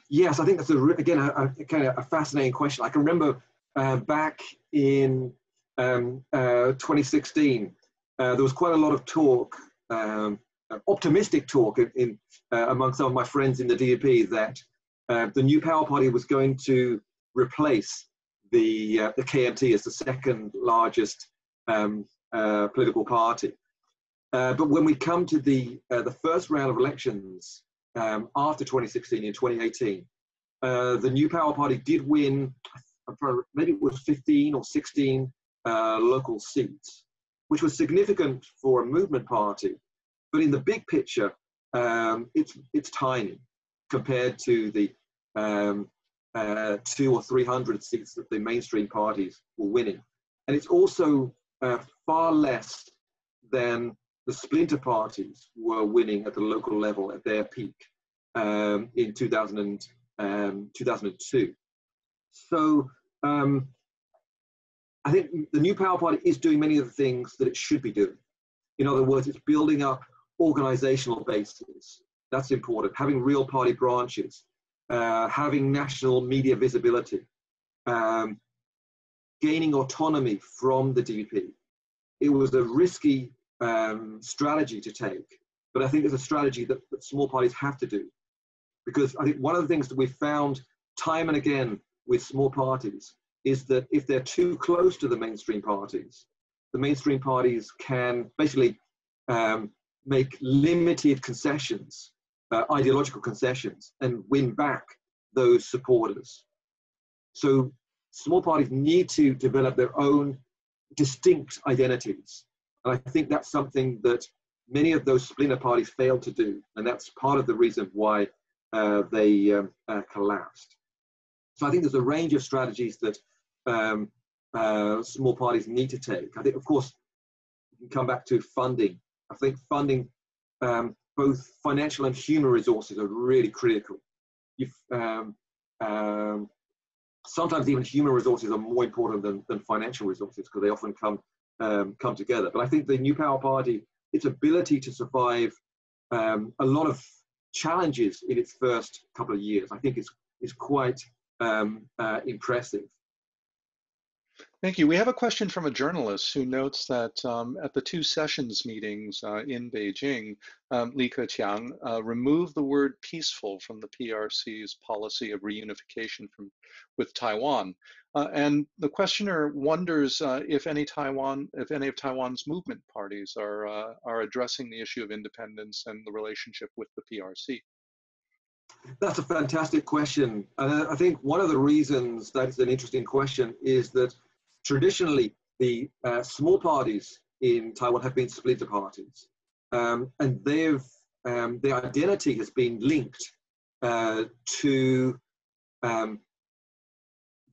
Yes, I think that's a, again a, a kind of a fascinating question. I can remember uh, back in um, uh, 2016, uh, there was quite a lot of talk um, optimistic talk in, in uh, among some of my friends in the DPP that uh, the new power party was going to replace the uh, the KMT as the second largest um, uh, political party. Uh, but when we come to the uh, the first round of elections um, after 2016 in 2018, the new power party did win. Maybe it was 15 or 16 local seats, which was significant for a movement party but in the big picture, um, it's, it's tiny compared to the um, uh, two or 300 seats that the mainstream parties were winning. And it's also uh, far less than the splinter parties were winning at the local level at their peak um, in 2000 and, um, 2002. So um, I think the new power party is doing many of the things that it should be doing. In other words, it's building up organizational basis. That's important. Having real party branches, uh, having national media visibility, um, gaining autonomy from the DP. It was a risky um, strategy to take, but I think it's a strategy that, that small parties have to do. Because I think one of the things that we've found time and again with small parties is that if they're too close to the mainstream parties, the mainstream parties can basically um, make limited concessions, uh, ideological concessions, and win back those supporters. So small parties need to develop their own distinct identities. And I think that's something that many of those splinter parties failed to do. And that's part of the reason why uh, they um, uh, collapsed. So I think there's a range of strategies that um, uh, small parties need to take. I think, of course, you can come back to funding I think funding um, both financial and human resources are really critical. Um, um, sometimes even human resources are more important than, than financial resources because they often come um, come together. But I think the New Power Party, its ability to survive um, a lot of challenges in its first couple of years, I think is is quite um, uh, impressive. Thank you. We have a question from a journalist who notes that um, at the two sessions meetings uh, in Beijing, um, Li Keqiang uh, removed the word peaceful from the PRC's policy of reunification from, with Taiwan. Uh, and the questioner wonders uh, if any Taiwan, if any of Taiwan's movement parties are, uh, are addressing the issue of independence and the relationship with the PRC. That's a fantastic question. And I think one of the reasons that's an interesting question is that traditionally the uh, small parties in Taiwan have been splinter parties. Um, and they've, um, their identity has been linked uh, to um,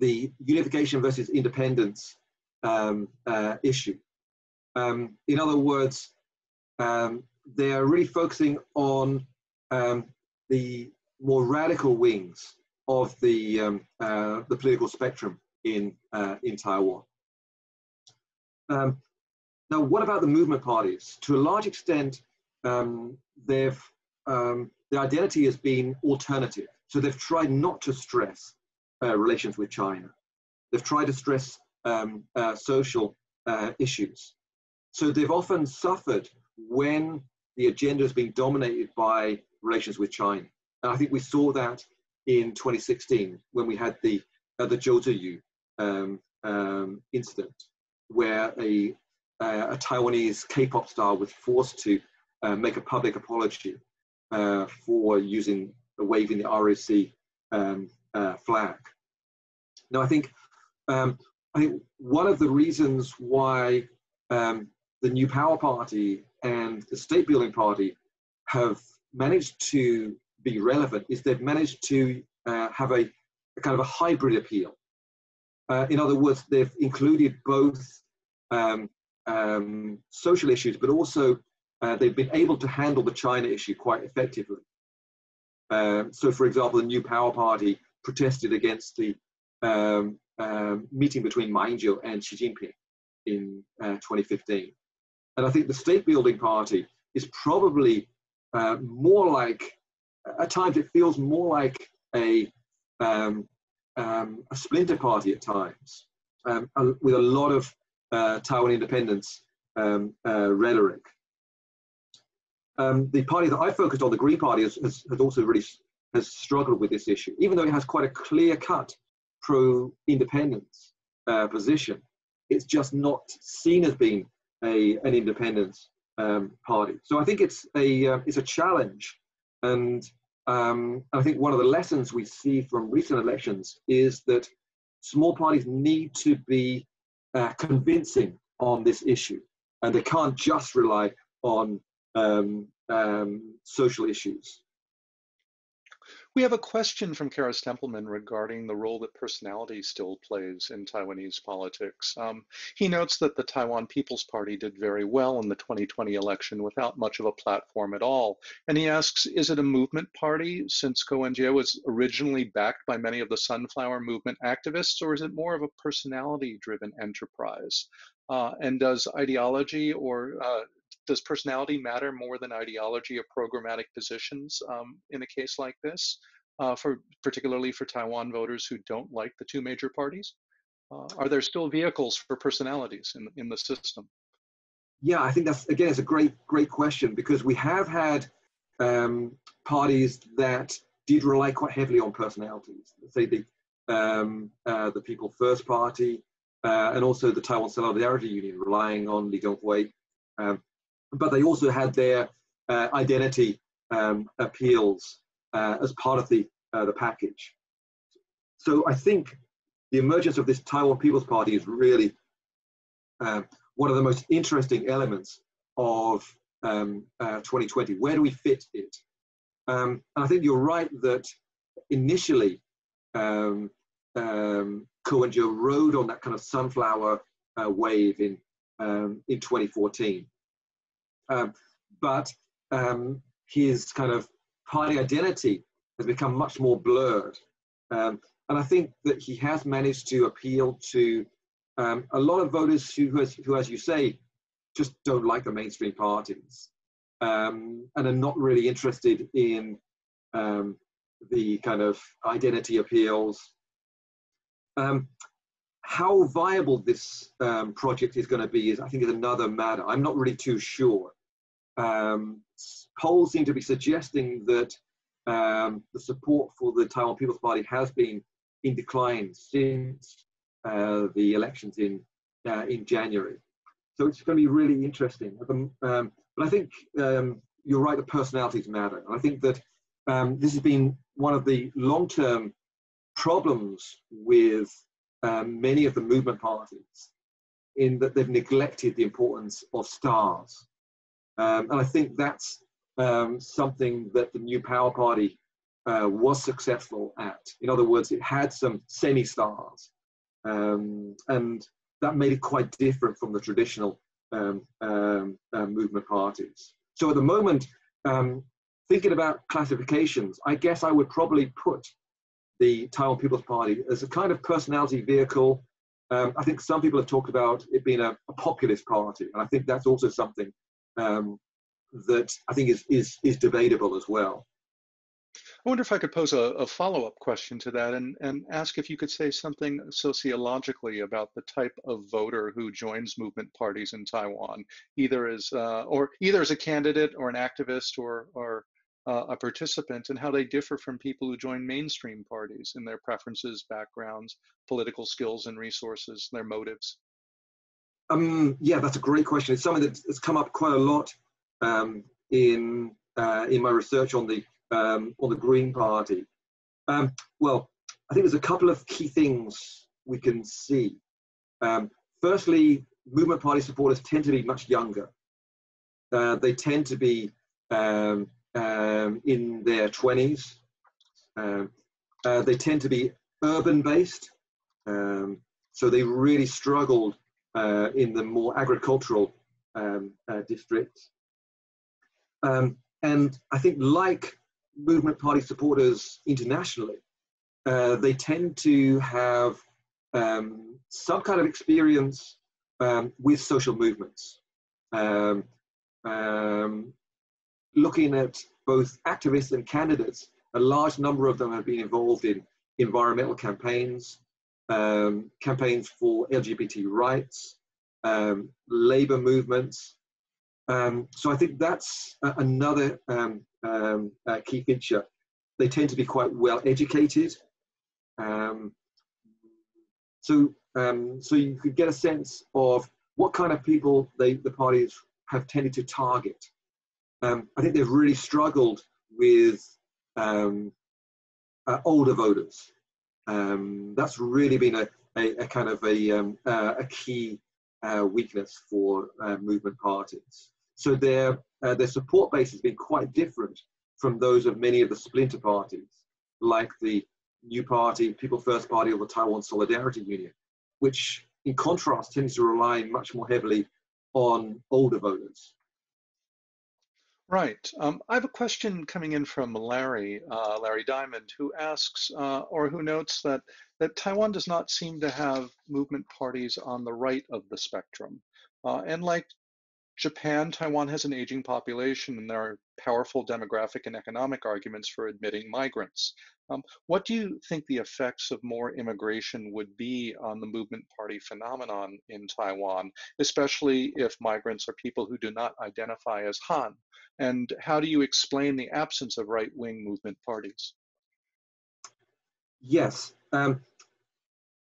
the unification versus independence um, uh, issue. Um, in other words, um, they are really focusing on the more radical wings of the, uh, the political spectrum in, uh, in Taiwan. Um, now, what about the movement parties? To a large extent, um, they've, um, their identity has been alternative. So they've tried not to stress uh, relations with China. They've tried to stress um, uh, social uh, issues. So they've often suffered when the agenda has been dominated by relations with China. And I think we saw that in 2016 when we had the uh, the Zhou Tzuyu um, um, incident, where a, uh, a Taiwanese K-pop star was forced to uh, make a public apology uh, for using waving the ROC um, uh, flag. Now, I think um, I think one of the reasons why um, the New Power Party and the State Building Party have managed to be relevant is they've managed to uh, have a, a, kind of a hybrid appeal. Uh, in other words, they've included both um, um, social issues, but also uh, they've been able to handle the China issue quite effectively. Um, so, for example, the New Power Party protested against the um, um, meeting between Ma Ying-jeou and Xi Jinping in uh, 2015. And I think the State Building Party is probably uh, more like, at times it feels more like a um, a splinter party at times, um, with a lot of uh, Taiwan independence um, uh, rhetoric. Um, the party that I focused on, the Green Party, has, has, has, also really has struggled with this issue, even though it has quite a clear-cut pro-independence uh, position. It's just not seen as being a, an independence um, party. So I think it's a uh, it's a challenge, and um, I think one of the lessons we see from recent elections is that small parties need to be uh, convincing on this issue, and they can't just rely on um, um, social issues. We have a question from Kharis Templeman regarding the role that personality still plays in Taiwanese politics. Um, he notes that the Taiwan People's Party did very well in the 2020 election without much of a platform at all. And he asks, is it a movement party since Ko Wen-je was originally backed by many of the Sunflower Movement activists, or is it more of a personality-driven enterprise? Uh, and does ideology or uh, does personality matter more than ideology or programmatic positions um, in a case like this, uh, for particularly for Taiwan voters who don't like the two major parties? Uh, are there still vehicles for personalities in, in the system? Yeah, I think that's again, it's a great, great question because we have had um, parties that did rely quite heavily on personalities. Say the um, uh, the People First Party, uh, and also the Taiwan Solidarity Union relying on Lee Teng-hui. Um, but they also had their uh, identity um, appeals uh, as part of the, uh, the package. So I think the emergence of this Taiwan People's Party is really um, one of the most interesting elements of um, 2020. Uh, Where do we fit it? Um, and I think you're right that initially um, um, Joe rode on that kind of sunflower uh, wave in um, in 2014. Um, but um, his kind of party identity has become much more blurred. Um, and I think that he has managed to appeal to um, a lot of voters who, who, as you say, just don't like the mainstream parties um, and are not really interested in um, the kind of identity appeals. Um, how viable this um, project is going to be is, I think, is another matter. I'm not really too sure. Um, polls seem to be suggesting that um, the support for the Taiwan People's Party has been in decline since uh, the elections in uh, in January. So it's going to be really interesting. Um, but I think um, you're right. The personalities matter. And I think that um, this has been one of the long-term problems with um, many of the movement parties in that they've neglected the importance of stars. Um, and I think that's um, something that the New Power Party uh, was successful at. In other words, it had some semi stars. Um, and that made it quite different from the traditional um, um, uh, movement parties. So at the moment, thinking about classifications, I guess I would probably put the Taiwan People's Party as a kind of personality vehicle. Um, I think some people have talked about it being a, a populist party, and I think that's also something um, that I think is, is, is debatable as well. I wonder if I could pose a, a follow-up question to that and, and ask if you could say something sociologically about the type of voter who joins movement parties in Taiwan, either as uh, or either as a candidate or an activist or or uh, a participant and how they differ from people who join mainstream parties in their preferences, backgrounds, political skills and resources, their motives? Um, yeah, that's a great question. It's something that's come up quite a lot um, in uh, in my research on the um, on the Green Party. Um, well, I think there's a couple of key things we can see. Um, firstly, movement party supporters tend to be much younger. Uh, they tend to be um, in their 20s. Um, uh, they tend to be urban based, um, so they really struggled uh, in the more agricultural um, uh, districts. Um, and I think, like movement party supporters internationally, uh, they tend to have um, some kind of experience with social movements. Um, looking at both activists and candidates, a large number of them have been involved in environmental campaigns, um, campaigns for LGBT rights, um, labor movements. Um, so I think that's a, another um, um, key feature. They tend to be quite well educated. Um, so, so you could get a sense of what kind of people they, the parties have tended to target um, I think they've really struggled with um, uh, older voters. Um, that's really been a, a, a kind of a, um, uh, a key uh, weakness for uh, movement parties. So their, uh, their support base has been quite different from those of many of the splinter parties, like the New Party, People First Party, or the Taiwan Solidarity Union, which in contrast tends to rely much more heavily on older voters. Right. Um, I have a question coming in from Larry, uh, Larry Diamond, who asks uh, or who notes that, that Taiwan does not seem to have movement parties on the right of the spectrum. Uh, and like Japan, Taiwan has an aging population and there are powerful demographic and economic arguments for admitting migrants. Um, what do you think the effects of more immigration would be on the movement party phenomenon in Taiwan, especially if migrants are people who do not identify as Han? And how do you explain the absence of right wing movement parties? Yes, um,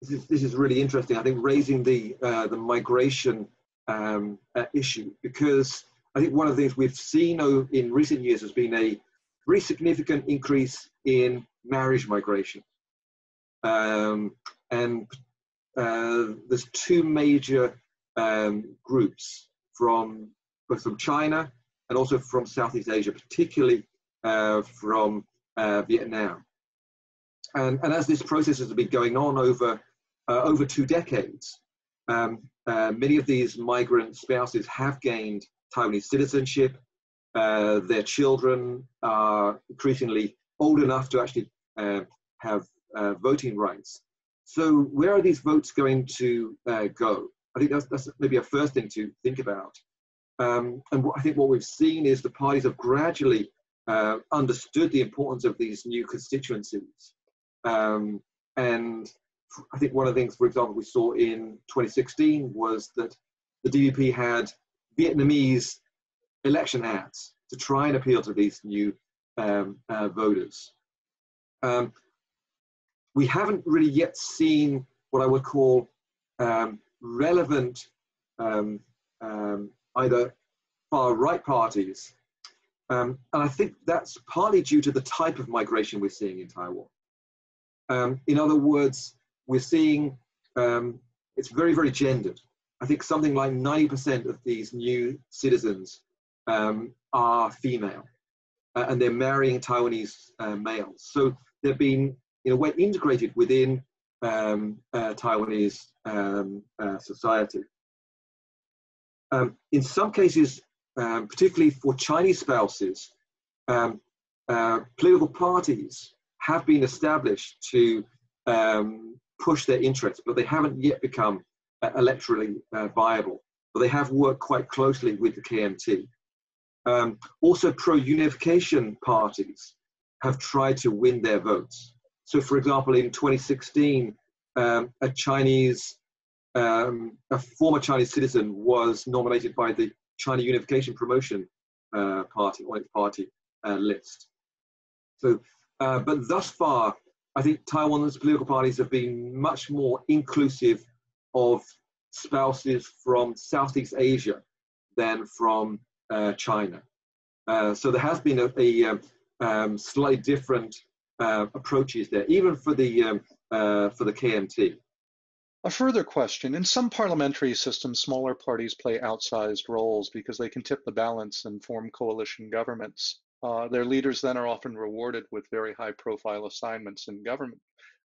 this, is, this is really interesting. I think raising the, uh, the migration um, uh, issue because I think one of the things we've seen in recent years has been a very significant increase in marriage migration. Um, and uh, there's two major um, groups from both from China and also from Southeast Asia, particularly uh, from uh, Vietnam. And, and as this process has been going on over uh, over two decades, um, uh, many of these migrant spouses have gained Taiwanese citizenship. Uh, their children are increasingly old enough to actually uh, have uh, voting rights. So, where are these votes going to uh, go? I think that's, that's maybe a first thing to think about. Um, and what, I think what we've seen is the parties have gradually uh, understood the importance of these new constituencies. Um, and I think one of the things, for example, we saw in 2016 was that the DPP had Vietnamese election ads to try and appeal to these new um, uh, voters. Um, we haven't really yet seen what I would call um, relevant um, um, either far right parties. Um, and I think that's partly due to the type of migration we're seeing in Taiwan. in other words, we're seeing it's very, very gendered. I think something like 90% of these new citizens um, are female uh, and they're marrying Taiwanese uh, males. So they've been, in a way, integrated within um, uh, Taiwanese um, uh, society. Um, in some cases, um, particularly for Chinese spouses, um, uh, political parties have been established to push their interests, but they haven't yet become uh, electorally uh, viable. But they have worked quite closely with the KMT. Um, also, pro unification parties have tried to win their votes. So, for example, in 2016, um, a Chinese, um, a former Chinese citizen was nominated by the China Unification Promotion uh, Party on its party uh, list. So, uh, but thus far, I think Taiwan's political parties have been much more inclusive of spouses from Southeast Asia than from uh, China. Uh, so there has been a, a um, um slightly different uh, approaches there, even for the um, uh, for the KMT. A further question: In some parliamentary systems, smaller parties play outsized roles because they can tip the balance and form coalition governments. Uh, their leaders then are often rewarded with very high-profile assignments in government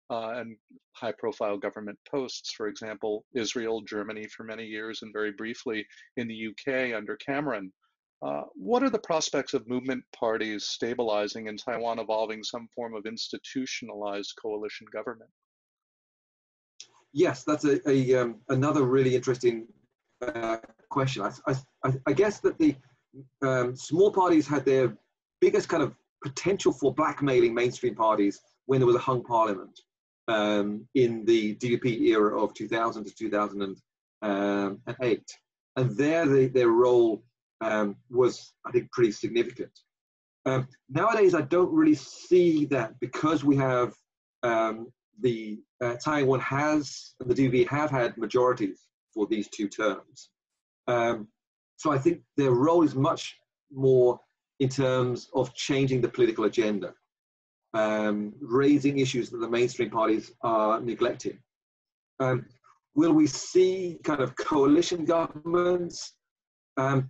uh, and high profile government posts. For example, Israel, Germany for many years, and very briefly in the UK under Cameron. Uh, what are the prospects of movement parties stabilizing in Taiwan evolving some form of institutionalized coalition government? Yes, that's a, a um, another really interesting uh, question. I, I, I, guess that the um, small parties had their biggest kind of potential for blackmailing mainstream parties when there was a hung parliament um, in the DPP era of 2000 to 2008. Um, and there the, their role um, was, I think, pretty significant. Um, nowadays, I don't really see that because we have um, the uh, Taiwan has, and the DPP have had majorities for these two terms. Um, so I think their role is much more in terms of changing the political agenda um, raising issues that the mainstream parties are neglecting. Um, will we see kind of coalition governments? Um,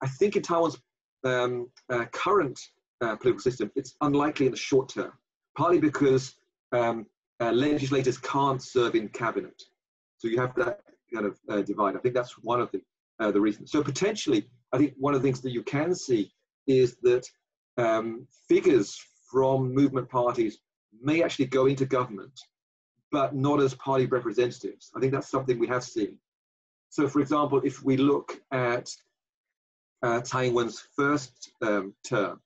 I think in Taiwan's um, uh, current uh, political system, it's unlikely in the short term, partly because um, uh, legislators can't serve in cabinet. So you have that kind of uh, divide. I think that's one of the, uh, the reasons. So potentially, I think one of the things that you can see is that um, figures from movement parties may actually go into government, but not as party representatives. I think that's something we have seen. So, for example, if we look at uh, Tsai Ing-wen's first um, term,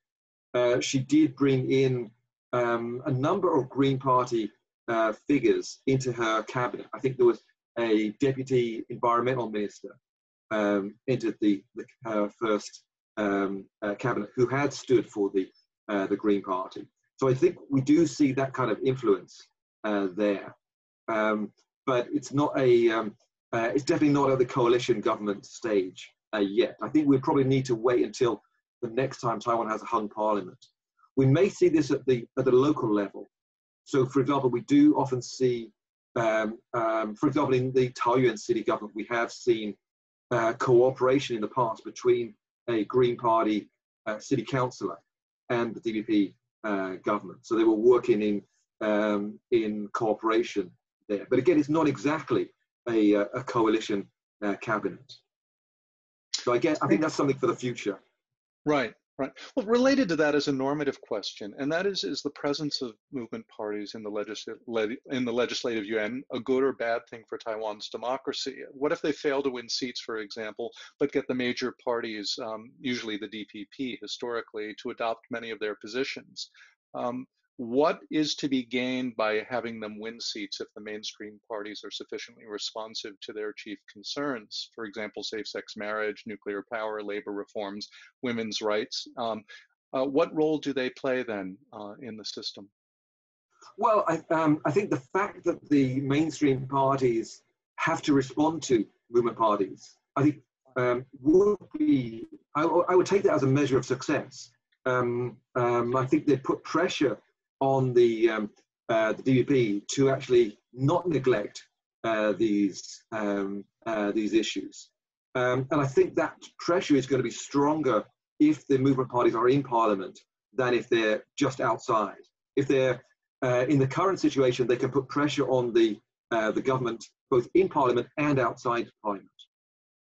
uh, she did bring in um, a number of Green Party uh, figures into her cabinet. I think there was a deputy environmental minister um, entered the, the her first um, uh, cabinet who had stood for the uh, the Green Party. So I think we do see that kind of influence uh, there. Um, but it's not a, um, uh, it's definitely not at the coalition government stage uh, yet. I think we probably need to wait until the next time Taiwan has a hung parliament. We may see this at the, at the local level. So for example, we do often see, um, um for example, in the Taoyuan city government, we have seen uh, cooperation in the past between a Green Party uh, city councillor and the DPP uh, government. So they were working in um, in cooperation there. But again, it's not exactly a, uh, a coalition uh, cabinet. So I guess I think that's something for the future. Right. Right. Well, related to that is a normative question, and that is: is the presence of movement parties in the legislative in the legislative yuan a good or bad thing for Taiwan's democracy? What if they fail to win seats, for example, but get the major parties, um, usually the DPP, historically, to adopt many of their positions? Um, what is to be gained by having them win seats if the mainstream parties are sufficiently responsive to their chief concerns? For example, same sex marriage, nuclear power, labor reforms, women's rights. Um, uh, what role do they play then uh, in the system? Well, I, um, I think the fact that the mainstream parties have to respond to movement parties, I think um, would be, I, I, would take that as a measure of success. Um, um I think they put pressure on the, um, uh, the to actually not neglect uh, these, um, uh, these issues. Um, and I think that pressure is going to be stronger if the movement parties are in parliament than if they're just outside. If they're uh, in the current situation, they can put pressure on the, uh, the government both in parliament and outside parliament.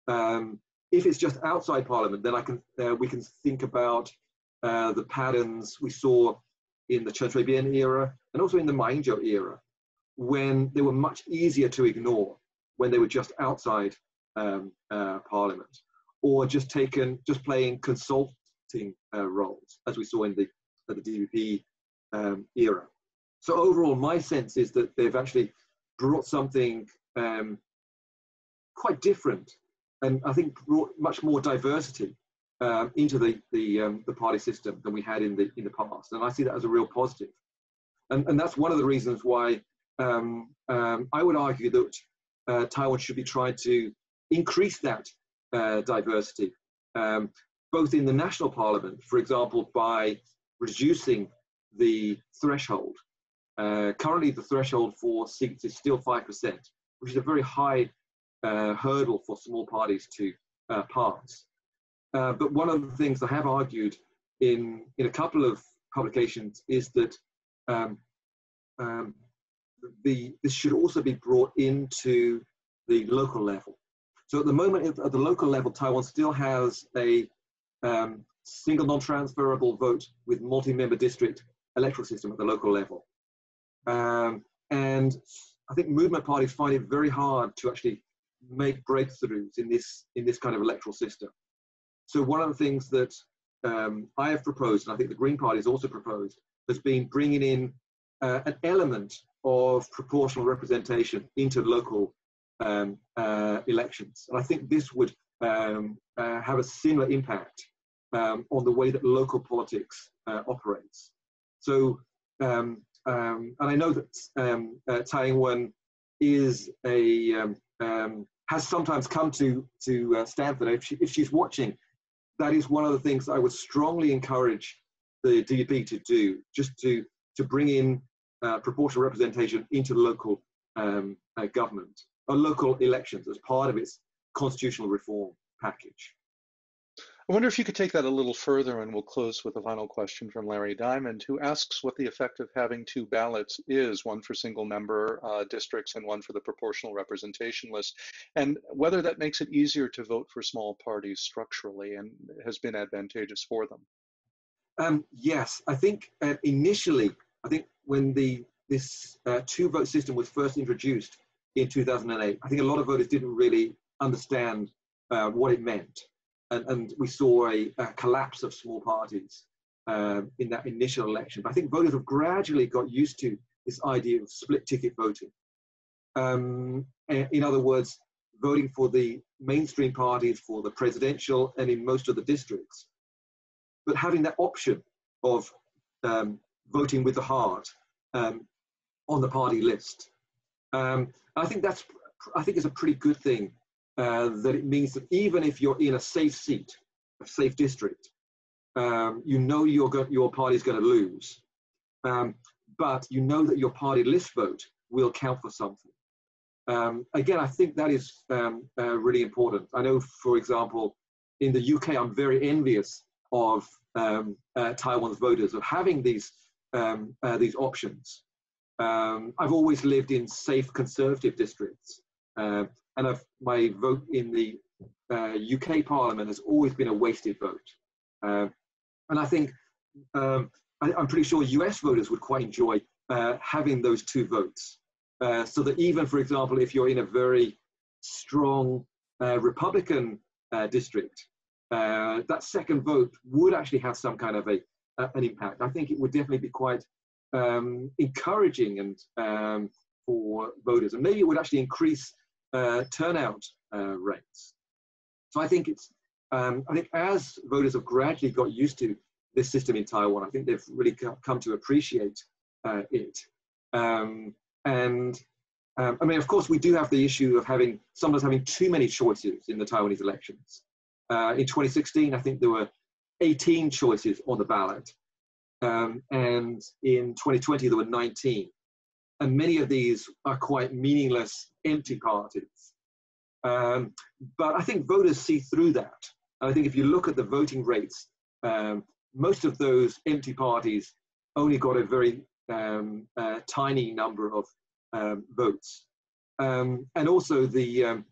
Um, if it's just outside parliament, then I can, uh, we can think about the patterns we saw in the Shui-bian era and also in the Ma Ying-jeou era, when they were much easier to ignore when they were just outside um, uh, Parliament or just taken, just playing consulting uh, roles, as we saw in the, the DPP um, era. So overall, my sense is that they've actually brought something um, quite different and I think brought much more diversity um, into the the, um, the party system than we had in the in the past, and I see that as a real positive. And and that's one of the reasons why um, um I would argue that uh, Taiwan should be trying to increase that uh, diversity, um, both in the national parliament, for example, by reducing the threshold. Uh, currently, the threshold for seats is still five percent, which is a very high uh, hurdle for small parties to uh, pass. Uh, but one of the things I have argued in, in a couple of publications is that um, um, the, this should also be brought into the local level. So at the moment, at the local level, Taiwan still has a um, single non-transferable vote with multi-member district electoral system at the local level. Um, and I think movement parties find it very hard to actually make breakthroughs in this in this kind of electoral system. So one of the things that um, I have proposed, and I think the Green Party has also proposed, has been bringing in uh, an element of proportional representation into local um, uh, elections. And I think this would um, uh, have a similar impact um, on the way that local politics uh, operates. So, um, um, and I know that um, uh, Tsai Ing-wen is a has sometimes come to to uh, Stanford. If, she, if she's watching, that is one of the things I would strongly encourage the DPP to do, just to, to bring in uh, proportional representation into local um, uh, government or local elections as part of its constitutional reform package. I wonder if you could take that a little further, and we'll close with a final question from Larry Diamond, who asks what the effect of having two ballots is, one for single member uh, districts and one for the proportional representation list, and whether that makes it easier to vote for small parties structurally and has been advantageous for them. Um, yes, I think uh, initially, I think when the this uh, two vote system was first introduced in 2008, I think a lot of voters didn't really understand uh, what it meant and, and we saw a, a, collapse of small parties um, in that initial election. But I think voters have gradually got used to this idea of split ticket voting. Um, in other words, voting for the mainstream parties for the presidential and in most of the districts, but having that option of um, voting with the heart um, on the party list. Um, I think that's I think it's a pretty good thing uh, that it means that even if you're in a safe seat, a safe district, um, you know your, your party is going to lose, um, but you know that your party list vote will count for something. Um, again, I think that is um, uh, really important. I know, for example, in the UK, I'm very envious of um, uh, Taiwan's voters of having these um, uh, these options. I've always lived in safe conservative districts, uh, and my vote in the uh, UK Parliament has always been a wasted vote. Uh, and I think um, I, am pretty sure US voters would quite enjoy uh, having those two votes. Uh, so that even, for example, if you're in a very strong uh, Republican uh, district, that second vote would actually have some kind of a, an impact. I think it would definitely be quite um, encouraging and um, for voters, and maybe it would actually increase turnout uh, rates. So I think it's um, I think as voters have gradually got used to this system in Taiwan, I think they've really come to appreciate uh, it. Um, and um, I mean, of course, we do have the issue of having sometimes having too many choices in the Taiwanese elections. Uh, in 2016, I think there were 18 choices on the ballot. Um, and in 2020, there were 19. And many of these are quite meaningless, empty parties. Um, but I think voters see through that. I think if you look at the voting rates, um, most of those empty parties only got a very um, uh, tiny number of um, votes. Um, and also the, um,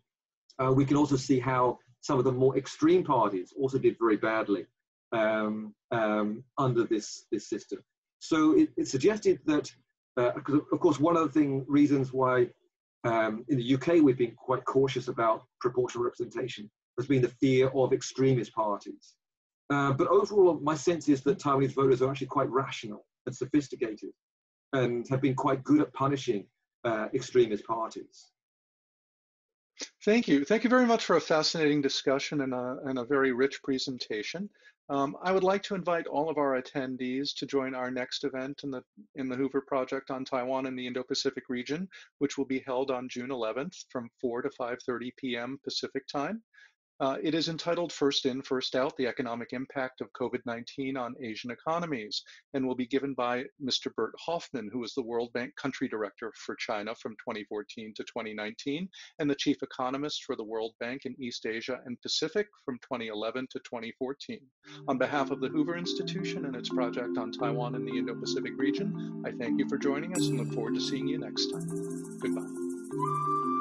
uh, we can also see how some of the more extreme parties also did very badly under this, this system. So it, it suggested that, uh, of course, one of the thing, reasons why um, in the UK we've been quite cautious about proportional representation has been the fear of extremist parties. Uh, but overall, my sense is that Taiwanese voters are actually quite rational and sophisticated and have been quite good at punishing uh, extremist parties. Thank you. Thank you very much for a fascinating discussion and a, and a very rich presentation. Um, I would like to invite all of our attendees to join our next event in the, in the Hoover Project on Taiwan and the Indo-Pacific region, which will be held on June 11th from 4 to 5.30 p.m. Pacific time. Uh, it is entitled First In, First Out, the Economic Impact of COVID-19 on Asian Economies, and will be given by Mr. Bert Hofman, who is the World Bank Country Director for China from 2014 to 2019, and the Chief Economist for the World Bank in East Asia and Pacific from 2011 to 2014. On behalf of the Hoover Institution and its project on Taiwan and the Indo-Pacific region, I thank you for joining us and look forward to seeing you next time. Goodbye.